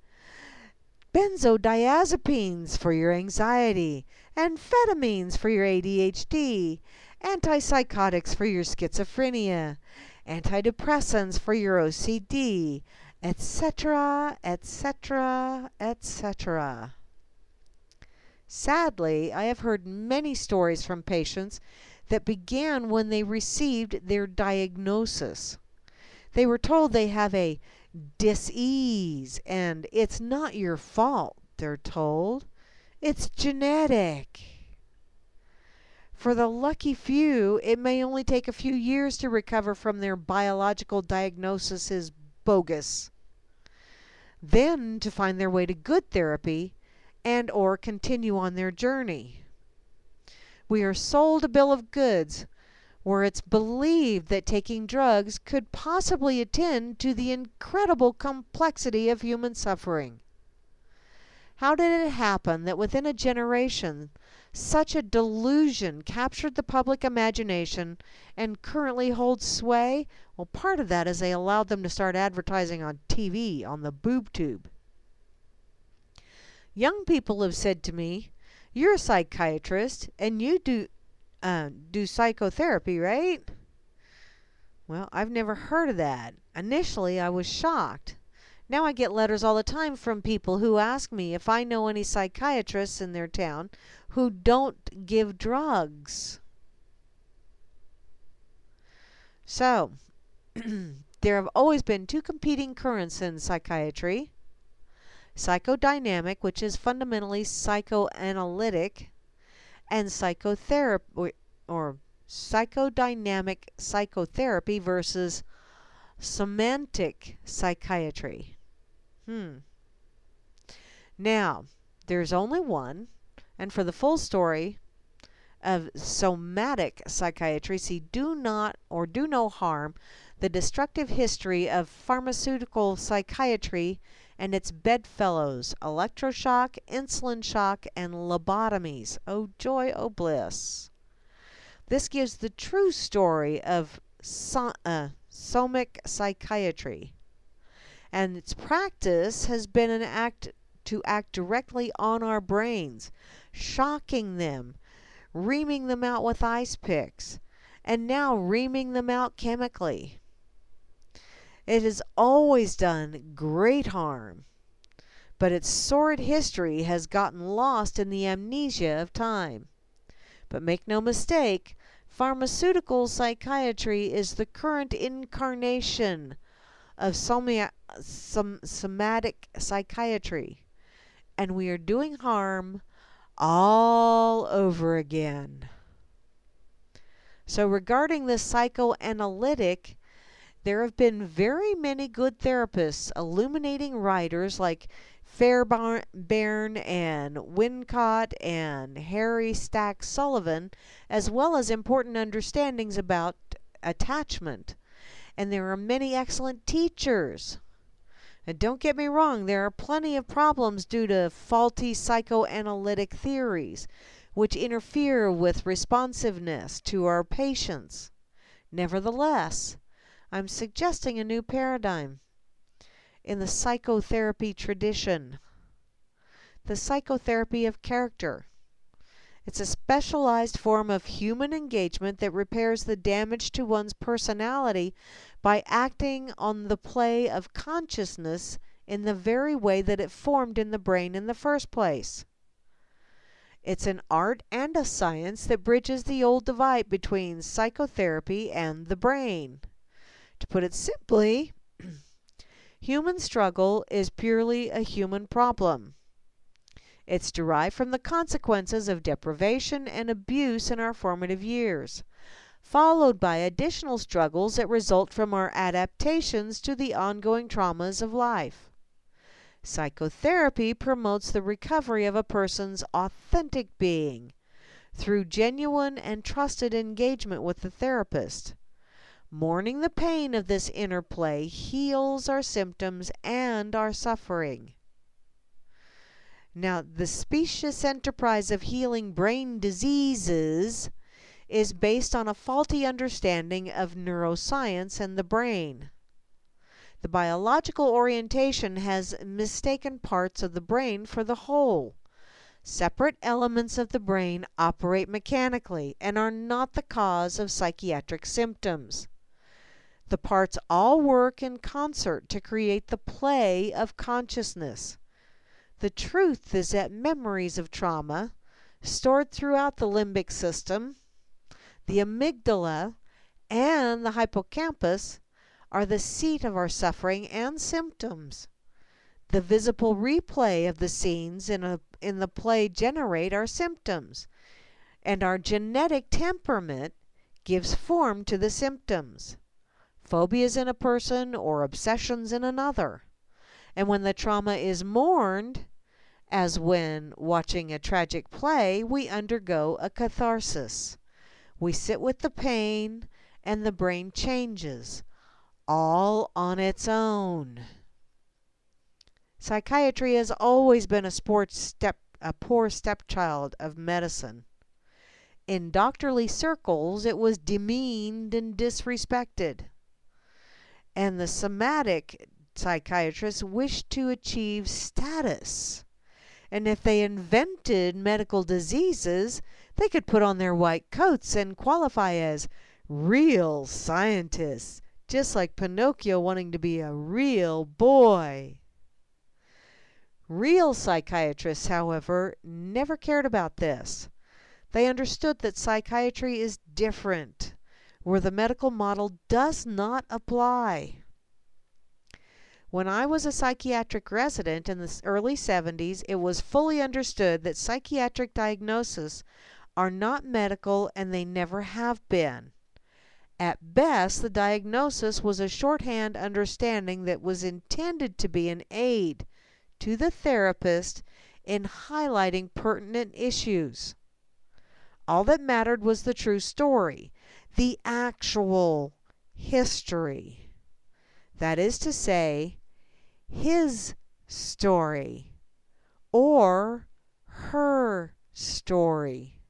benzodiazepines for your anxiety, amphetamines for your ADHD, antipsychotics for your schizophrenia, antidepressants for your OCD, etc., etc., etc. Sadly, I have heard many stories from patients that began when they received their diagnosis. They were told they have a dis-ease and it's not your fault, they're told. It's genetic. For the lucky few, it may only take a few years to recover from their biological diagnosis is bogus. Then to find their way to good therapy and or continue on their journey. We are sold a bill of goods where it's believed that taking drugs could possibly attend to the incredible complexity of human suffering. How did it happen that within a generation such a delusion captured the public imagination and currently holds sway? Well, part of that is they allowed them to start advertising on TV, on the boob tube. Young people have said to me, You're a psychiatrist and you do uh, do psychotherapy, right? Well, I've never heard of that. Initially, I was shocked. Now I get letters all the time from people who ask me if I know any psychiatrists in their town who don't give drugs. So, there have always been two competing currents in psychiatry psychodynamic, which is fundamentally psychoanalytic, and psychotherapy or psychodynamic psychotherapy versus somatic psychiatry. Hmm. Now, there's only one, and for the full story of somatic psychiatry, see do not or do no harm the destructive history of pharmaceutical psychiatry and its bedfellows, electroshock, insulin shock, and lobotomies. Oh joy, oh bliss. This gives the true story of so, uh, somatic psychiatry. And its practice has been an act to act directly on our brains, shocking them, reaming them out with ice picks, and now reaming them out chemically. It has always done great harm, but its sordid history has gotten lost in the amnesia of time. But make no mistake, pharmaceutical psychiatry is the current incarnation of soma som somatic psychiatry, and we are doing harm all over again. So, regarding the psychoanalytic, there have been very many good therapists, illuminating writers like Fairbairn and Winnicott and Harry Stack Sullivan, as well as important understandings about attachment. And there are many excellent teachers. And don't get me wrong, there are plenty of problems due to faulty psychoanalytic theories, which interfere with responsiveness to our patients. Nevertheless, I'm suggesting a new paradigm in the psychotherapy tradition. The psychotherapy of character. It's a specialized form of human engagement that repairs the damage to one's personality by acting on the play of consciousness in the very way that it formed in the brain in the first place. It's an art and a science that bridges the old divide between psychotherapy and the brain. To put it simply, human struggle is purely a human problem. It's derived from the consequences of deprivation and abuse in our formative years, followed by additional struggles that result from our adaptations to the ongoing traumas of life. Psychotherapy promotes the recovery of a person's authentic being through genuine and trusted engagement with the therapist. Mourning the pain of this interplay heals our symptoms and our suffering. Now, the specious enterprise of healing brain diseases is based on a faulty understanding of neuroscience and the brain. The biological orientation has mistaken parts of the brain for the whole. Separate elements of the brain operate mechanically and are not the cause of psychiatric symptoms. The parts all work in concert to create the play of consciousness. The truth is that memories of trauma, stored throughout the limbic system, the amygdala, and the hippocampus, are the seat of our suffering and symptoms. The visible replay of the scenes in, a, in the play generate our symptoms, and our genetic temperament gives form to the symptoms. Phobias in a person or obsessions in another. And when the trauma is mourned, as when watching a tragic play, we undergo a catharsis. We sit with the pain, and the brain changes, all on its own. Psychiatry has always been a step a poor stepchild of medicine. In doctorly circles it was demeaned and disrespected. And the somatic psychiatrists wished to achieve status. And if they invented medical diseases, they could put on their white coats and qualify as real scientists, just like Pinocchio wanting to be a real boy. Real psychiatrists, however, never cared about this. They understood that psychiatry is different, where the medical model does not apply. When I was a psychiatric resident in the early 70s, it was fully understood that psychiatric diagnoses are not medical and they never have been. At best, the diagnosis was a shorthand understanding that was intended to be an aid to the therapist in highlighting pertinent issues. All that mattered was the true story, the actual history. That is to say, his story or her story.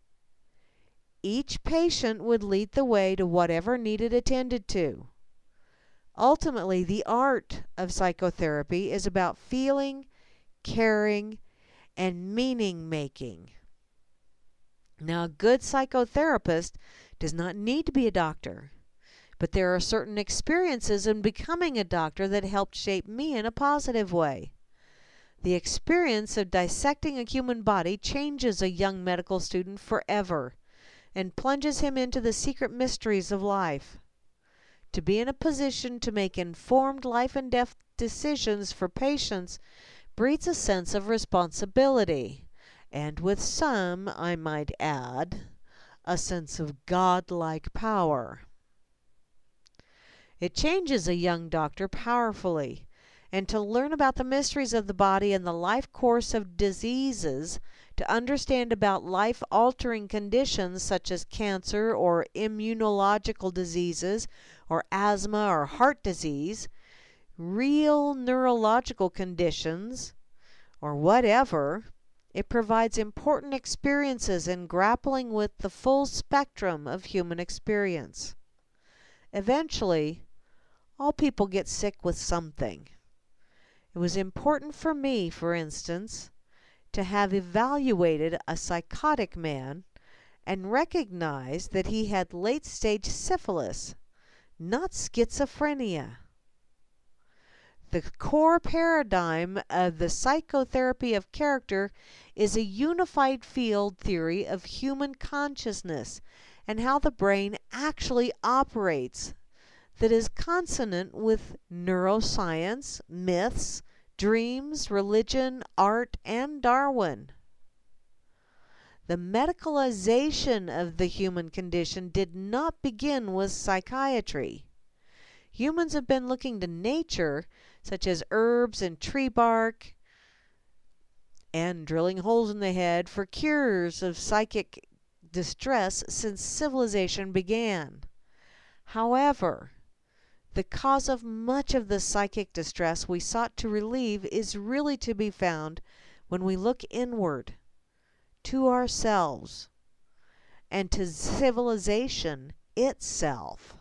Each patient would lead the way to whatever needed attended to. Ultimately, the art of psychotherapy is about feeling, caring, and meaning making. Now, a good psychotherapist does not need to be a doctor, but there are certain experiences in becoming a doctor that helped shape me in a positive way. The experience of dissecting a human body changes a young medical student forever and plunges him into the secret mysteries of life. To be in a position to make informed life and death decisions for patients breeds a sense of responsibility and with some, I might add, a sense of godlike power. It changes a young doctor powerfully, and to learn about the mysteries of the body and the life course of diseases, to understand about life altering conditions such as cancer or immunological diseases or asthma or heart disease, real neurological conditions, or whatever it provides important experiences in grappling with the full spectrum of human experience. Eventually, all people get sick with something. It was important for me, for instance, to have evaluated a psychotic man and recognized that he had late stage syphilis, not schizophrenia. The core paradigm of the psychotherapy of character is a unified field theory of human consciousness and how the brain actually operates that is consonant with neuroscience, myths, dreams, religion, art, and Darwin. The medicalization of the human condition did not begin with psychiatry. Humans have been looking to nature such as herbs and tree bark, and drilling holes in the head for cures of psychic distress since civilization began. However, the cause of much of the psychic distress we sought to relieve is really to be found when we look inward, to ourselves, and to civilization itself.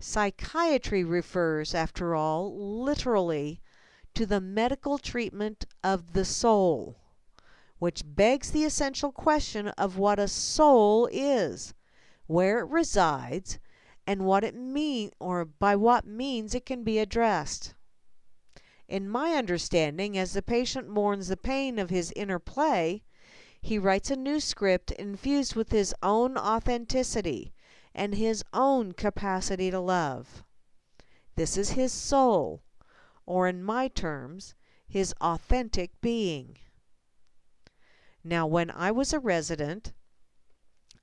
Psychiatry refers, after all, literally to the medical treatment of the soul, which begs the essential question of what a soul is, where it resides, and what it mean or by what means it can be addressed. In my understanding, as the patient mourns the pain of his inner play, he writes a new script infused with his own authenticity and his own capacity to love. This is his soul, or in my terms, his authentic being. Now, when I was a resident,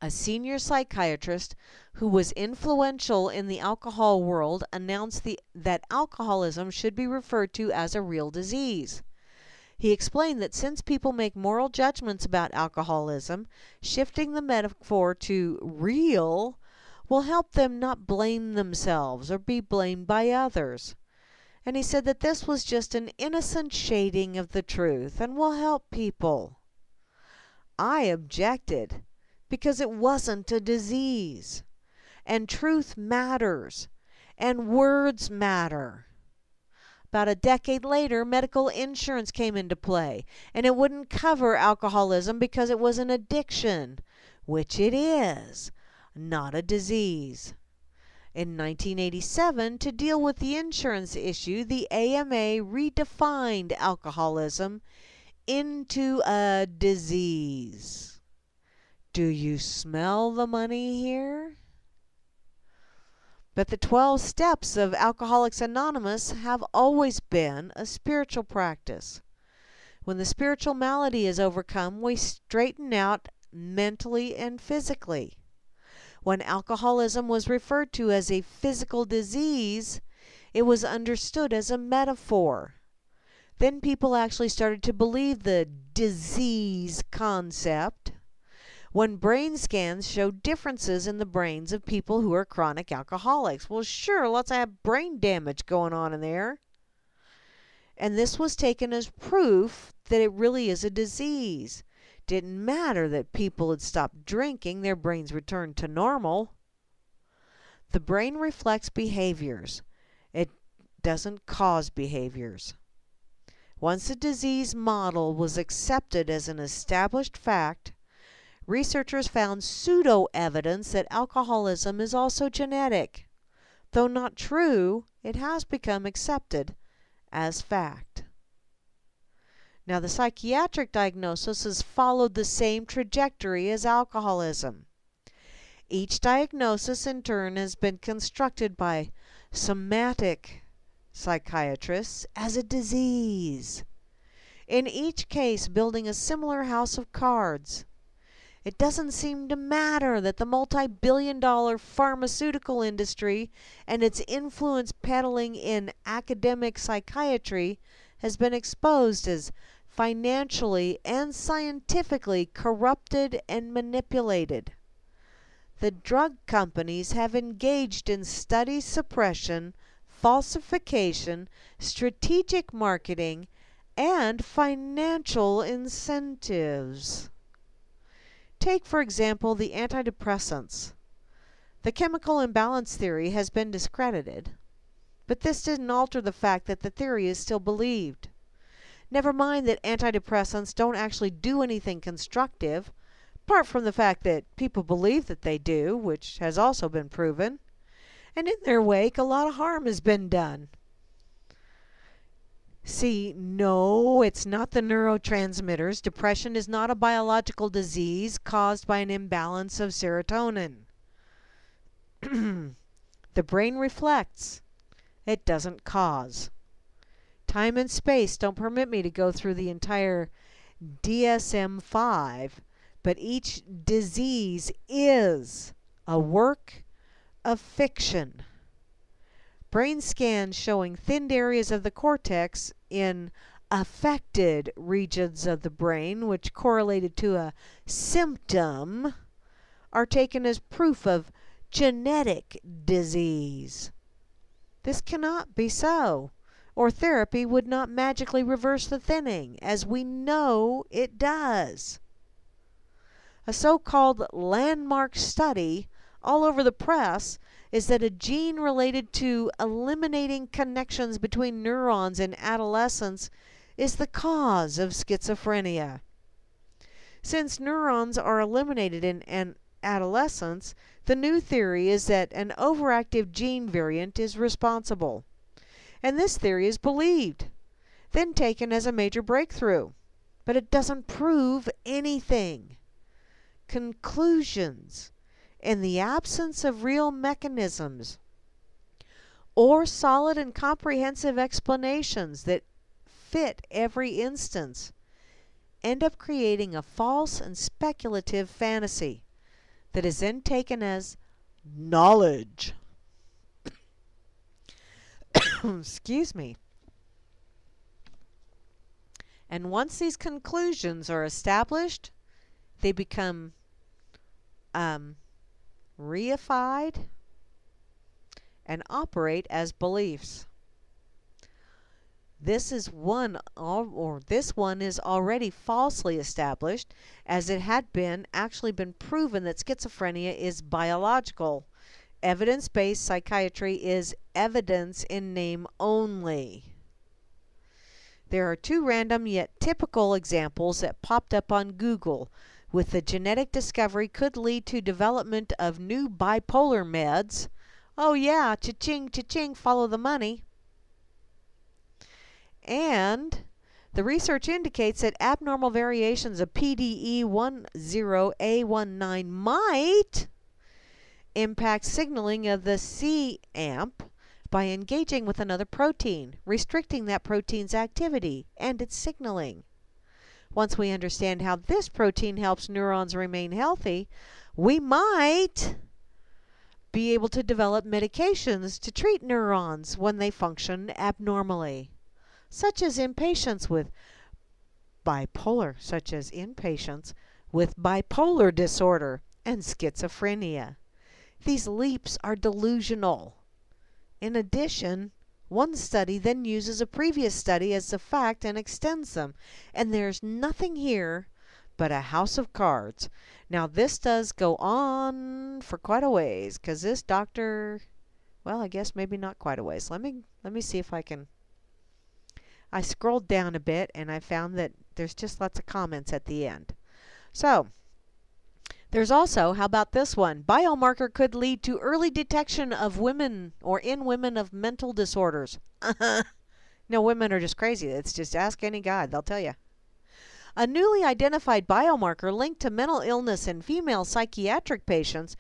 a senior psychiatrist who was influential in the alcohol world announced the, that alcoholism should be referred to as a real disease. He explained that since people make moral judgments about alcoholism, shifting the metaphor to real will help them not blame themselves or be blamed by others. And he said that this was just an innocent shading of the truth and will help people. I objected because it wasn't a disease. And truth matters. And words matter. About a decade later, medical insurance came into play, and it wouldn't cover alcoholism because it was an addiction, which it is, not a disease. In 1987, to deal with the insurance issue, the AMA redefined alcoholism into a disease. Do you smell the money here? But the 12 steps of Alcoholics Anonymous have always been a spiritual practice. When the spiritual malady is overcome, we straighten out mentally and physically. When alcoholism was referred to as a physical disease, it was understood as a metaphor. Then people actually started to believe the disease concept when brain scans showed differences in the brains of people who are chronic alcoholics. Well, sure, let's have brain damage going on in there. And this was taken as proof that it really is a disease. Didn't matter that people had stopped drinking, their brains returned to normal. The brain reflects behaviors, it doesn't cause behaviors. Once a disease model was accepted as an established fact, researchers found pseudo evidence that alcoholism is also genetic. Though not true, it has become accepted as fact. Now, the psychiatric diagnosis has followed the same trajectory as alcoholism. Each diagnosis, in turn, has been constructed by somatic psychiatrists as a disease. In each case, building a similar house of cards. It doesn't seem to matter that the multi billion dollar pharmaceutical industry and its influence peddling in academic psychiatry has been exposed as financially and scientifically corrupted and manipulated. The drug companies have engaged in study suppression, falsification, strategic marketing, and financial incentives. Take, for example, the antidepressants. The chemical imbalance theory has been discredited, but this didn't alter the fact that the theory is still believed. Never mind that antidepressants don't actually do anything constructive, apart from the fact that people believe that they do, which has also been proven. And in their wake, a lot of harm has been done. See, no, it's not the neurotransmitters. Depression is not a biological disease caused by an imbalance of serotonin. the brain reflects, it doesn't cause. Time and space don't permit me to go through the entire DSM 5, but each disease is a work of fiction. Brain scans showing thinned areas of the cortex in affected regions of the brain, which correlated to a symptom, are taken as proof of genetic disease. This cannot be so, or therapy would not magically reverse the thinning, as we know it does. A so called landmark study all over the press is that a gene related to eliminating connections between neurons in adolescence is the cause of schizophrenia. Since neurons are eliminated in an adolescence, the new theory is that an overactive gene variant is responsible. And this theory is believed. then taken as a major breakthrough. But it doesn't prove anything. Conclusions in the absence of real mechanisms or solid and comprehensive explanations that fit every instance end up creating a false and speculative fantasy that is then taken as knowledge. Excuse me. And once these conclusions are established, they become um, reified and operate as beliefs. This is one or this one is already falsely established as it had been actually been proven that schizophrenia is biological. Evidence-based psychiatry is evidence in name only. There are two random yet typical examples that popped up on Google with the genetic discovery could lead to development of new bipolar meds. Oh yeah, cha-ching, cha-ching, follow the money. And the research indicates that abnormal variations of PDE10A19 might impact signaling of the C amp by engaging with another protein, restricting that protein's activity and its signaling. Once we understand how this protein helps neurons remain healthy, we might be able to develop medications to treat neurons when they function abnormally, such as in patients with bipolar, such as in patients with bipolar disorder and schizophrenia. These leaps are delusional. In addition, one study then uses a previous study as the fact and extends them, and there's nothing here but a house of cards. Now, this does go on for quite a ways, because this doctor, well, I guess maybe not quite a ways. Let me, let me see if I can. I scrolled down a bit and I found that there's just lots of comments at the end. So, there's also, how about this one? Biomarker could lead to early detection of women or in women of mental disorders. no, women are just crazy. It's just ask any guy, they'll tell you. A newly identified biomarker linked to mental illness in female psychiatric patients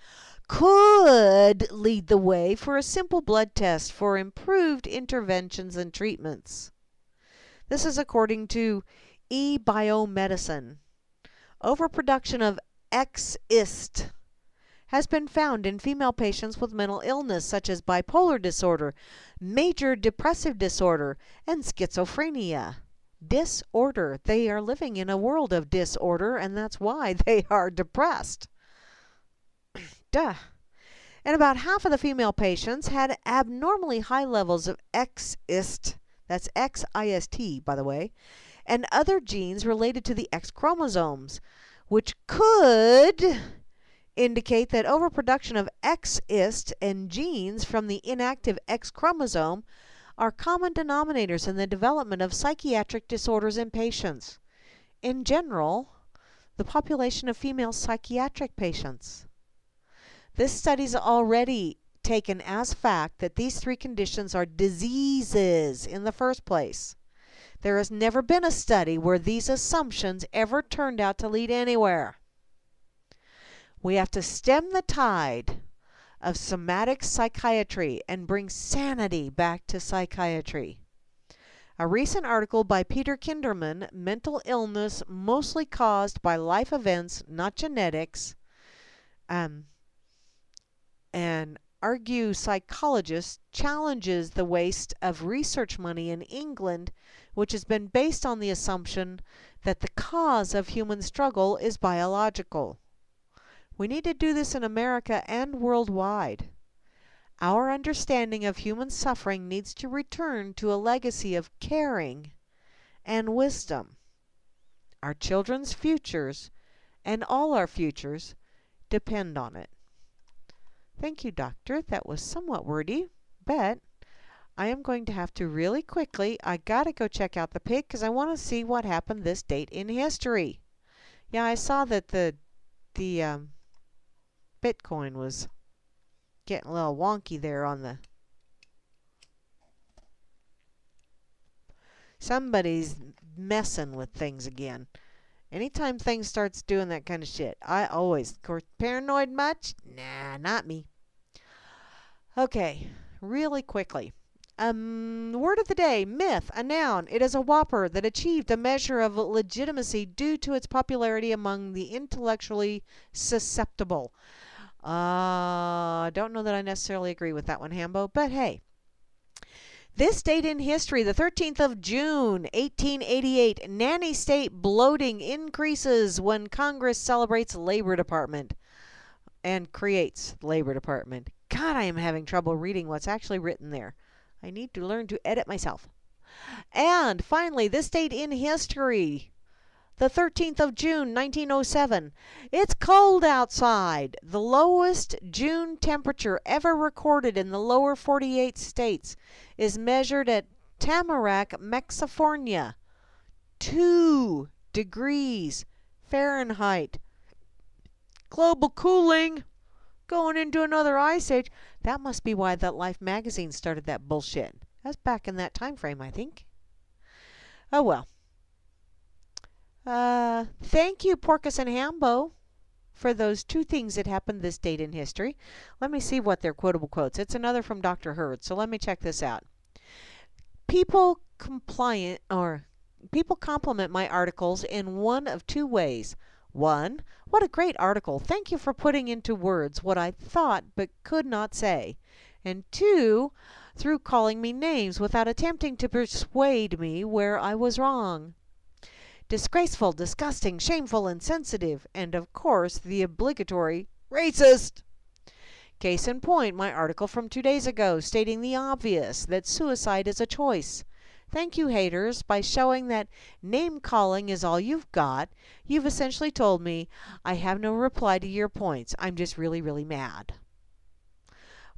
could lead the way for a simple blood test for improved interventions and treatments. This is according to eBiomedicine. Overproduction of X-ist has been found in female patients with mental illness such as bipolar disorder, major depressive disorder, and schizophrenia. Disorder. They are living in a world of disorder, and that's why they are depressed. Duh. And about half of the female patients had abnormally high levels of X-ist, that's X-I-S-T, by the way, and other genes related to the X chromosomes which could indicate that overproduction of X-ist and genes from the inactive X chromosome are common denominators in the development of psychiatric disorders in patients. In general, the population of female psychiatric patients. This study's already taken as fact that these three conditions are diseases in the first place. There has never been a study where these assumptions ever turned out to lead anywhere. We have to stem the tide of somatic psychiatry and bring sanity back to psychiatry. A recent article by Peter Kinderman, Mental Illness Mostly Caused by Life Events, Not Genetics, um, and argue psychologist challenges the waste of research money in England which has been based on the assumption that the cause of human struggle is biological. We need to do this in America and worldwide. Our understanding of human suffering needs to return to a legacy of caring and wisdom. Our children's futures and all our futures depend on it. Thank you, Doctor. That was somewhat wordy, but I am going to have to really quickly, I gotta go check out the pig because I want to see what happened this date in history. Yeah, I saw that the, the um, Bitcoin was getting a little wonky there on the Somebody's messing with things again. Anytime things starts doing that kind of shit, I always, of course, paranoid much? Nah, not me. Okay, really quickly. Um, word of the day, myth, a noun. It is a whopper that achieved a measure of legitimacy due to its popularity among the intellectually susceptible. Uh, don't know that I necessarily agree with that one, Hambo, but hey. This date in history, the 13th of June, 1888, nanny state bloating increases when Congress celebrates Labor Department and creates Labor Department. God, I am having trouble reading what's actually written there. I need to learn to edit myself. And finally, this date in history, the 13th of June, 1907. It's cold outside. The lowest June temperature ever recorded in the lower 48 states is measured at Tamarack, Mexifornia. 2 degrees Fahrenheit. Global cooling going into another ice age. That must be why that Life magazine started that bullshit. That's back in that time frame, I think. Oh well. Uh, thank you, Porcus and Hambo, for those two things that happened this date in history. Let me see what they're quotable quotes. It's another from Dr. Hurd, so let me check this out. People compliant or people compliment my articles in one of two ways. One, what a great article. Thank you for putting into words what I thought but could not say. And two, through calling me names without attempting to persuade me where I was wrong. Disgraceful, disgusting, shameful, insensitive, and of course the obligatory racist. Case in point, my article from two days ago stating the obvious that suicide is a choice. Thank you, haters. By showing that name calling is all you've got, you've essentially told me I have no reply to your points. I'm just really, really mad.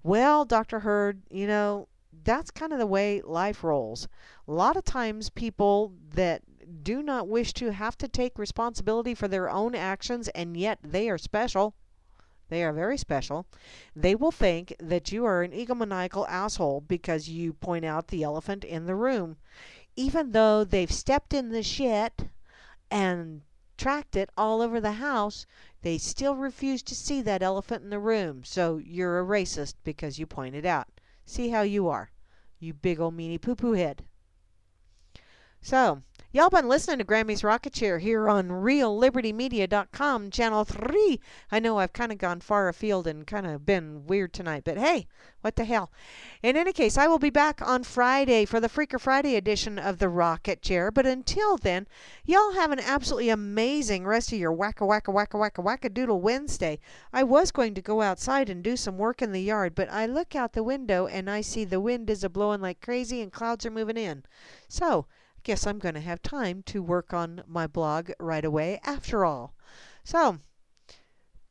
Well, Dr. Hurd, you know, that's kind of the way life rolls. A lot of times, people that do not wish to have to take responsibility for their own actions, and yet they are special. They are very special. They will think that you are an egomaniacal asshole because you point out the elephant in the room, even though they've stepped in the shit and tracked it all over the house. They still refuse to see that elephant in the room. So you're a racist because you point it out. See how you are, you big old meanie poo poo head. So, y'all been listening to Grammy's Rocket Chair here on RealLibertyMedia.com, Channel 3. I know I've kind of gone far afield and kind of been weird tonight, but hey, what the hell. In any case, I will be back on Friday for the Freaker Friday edition of the Rocket Chair. But until then, y'all have an absolutely amazing rest of your wacka wacka wacka wacka wacka doodle Wednesday. I was going to go outside and do some work in the yard, but I look out the window and I see the wind is a blowing like crazy and clouds are moving in. So, guess I'm going to have time to work on my blog right away after all. So,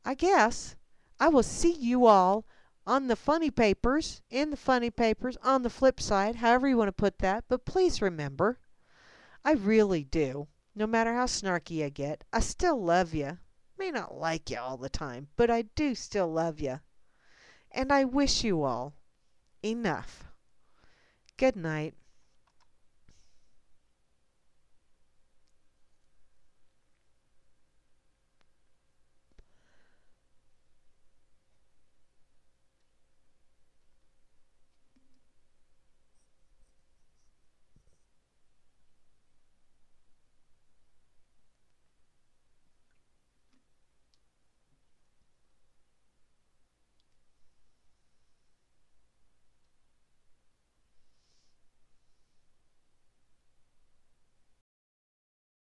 I guess I will see you all on the funny papers, in the funny papers, on the flip side, however you want to put that. But please remember, I really do. No matter how snarky I get, I still love you. May not like you all the time, but I do still love you. And I wish you all enough. Good night.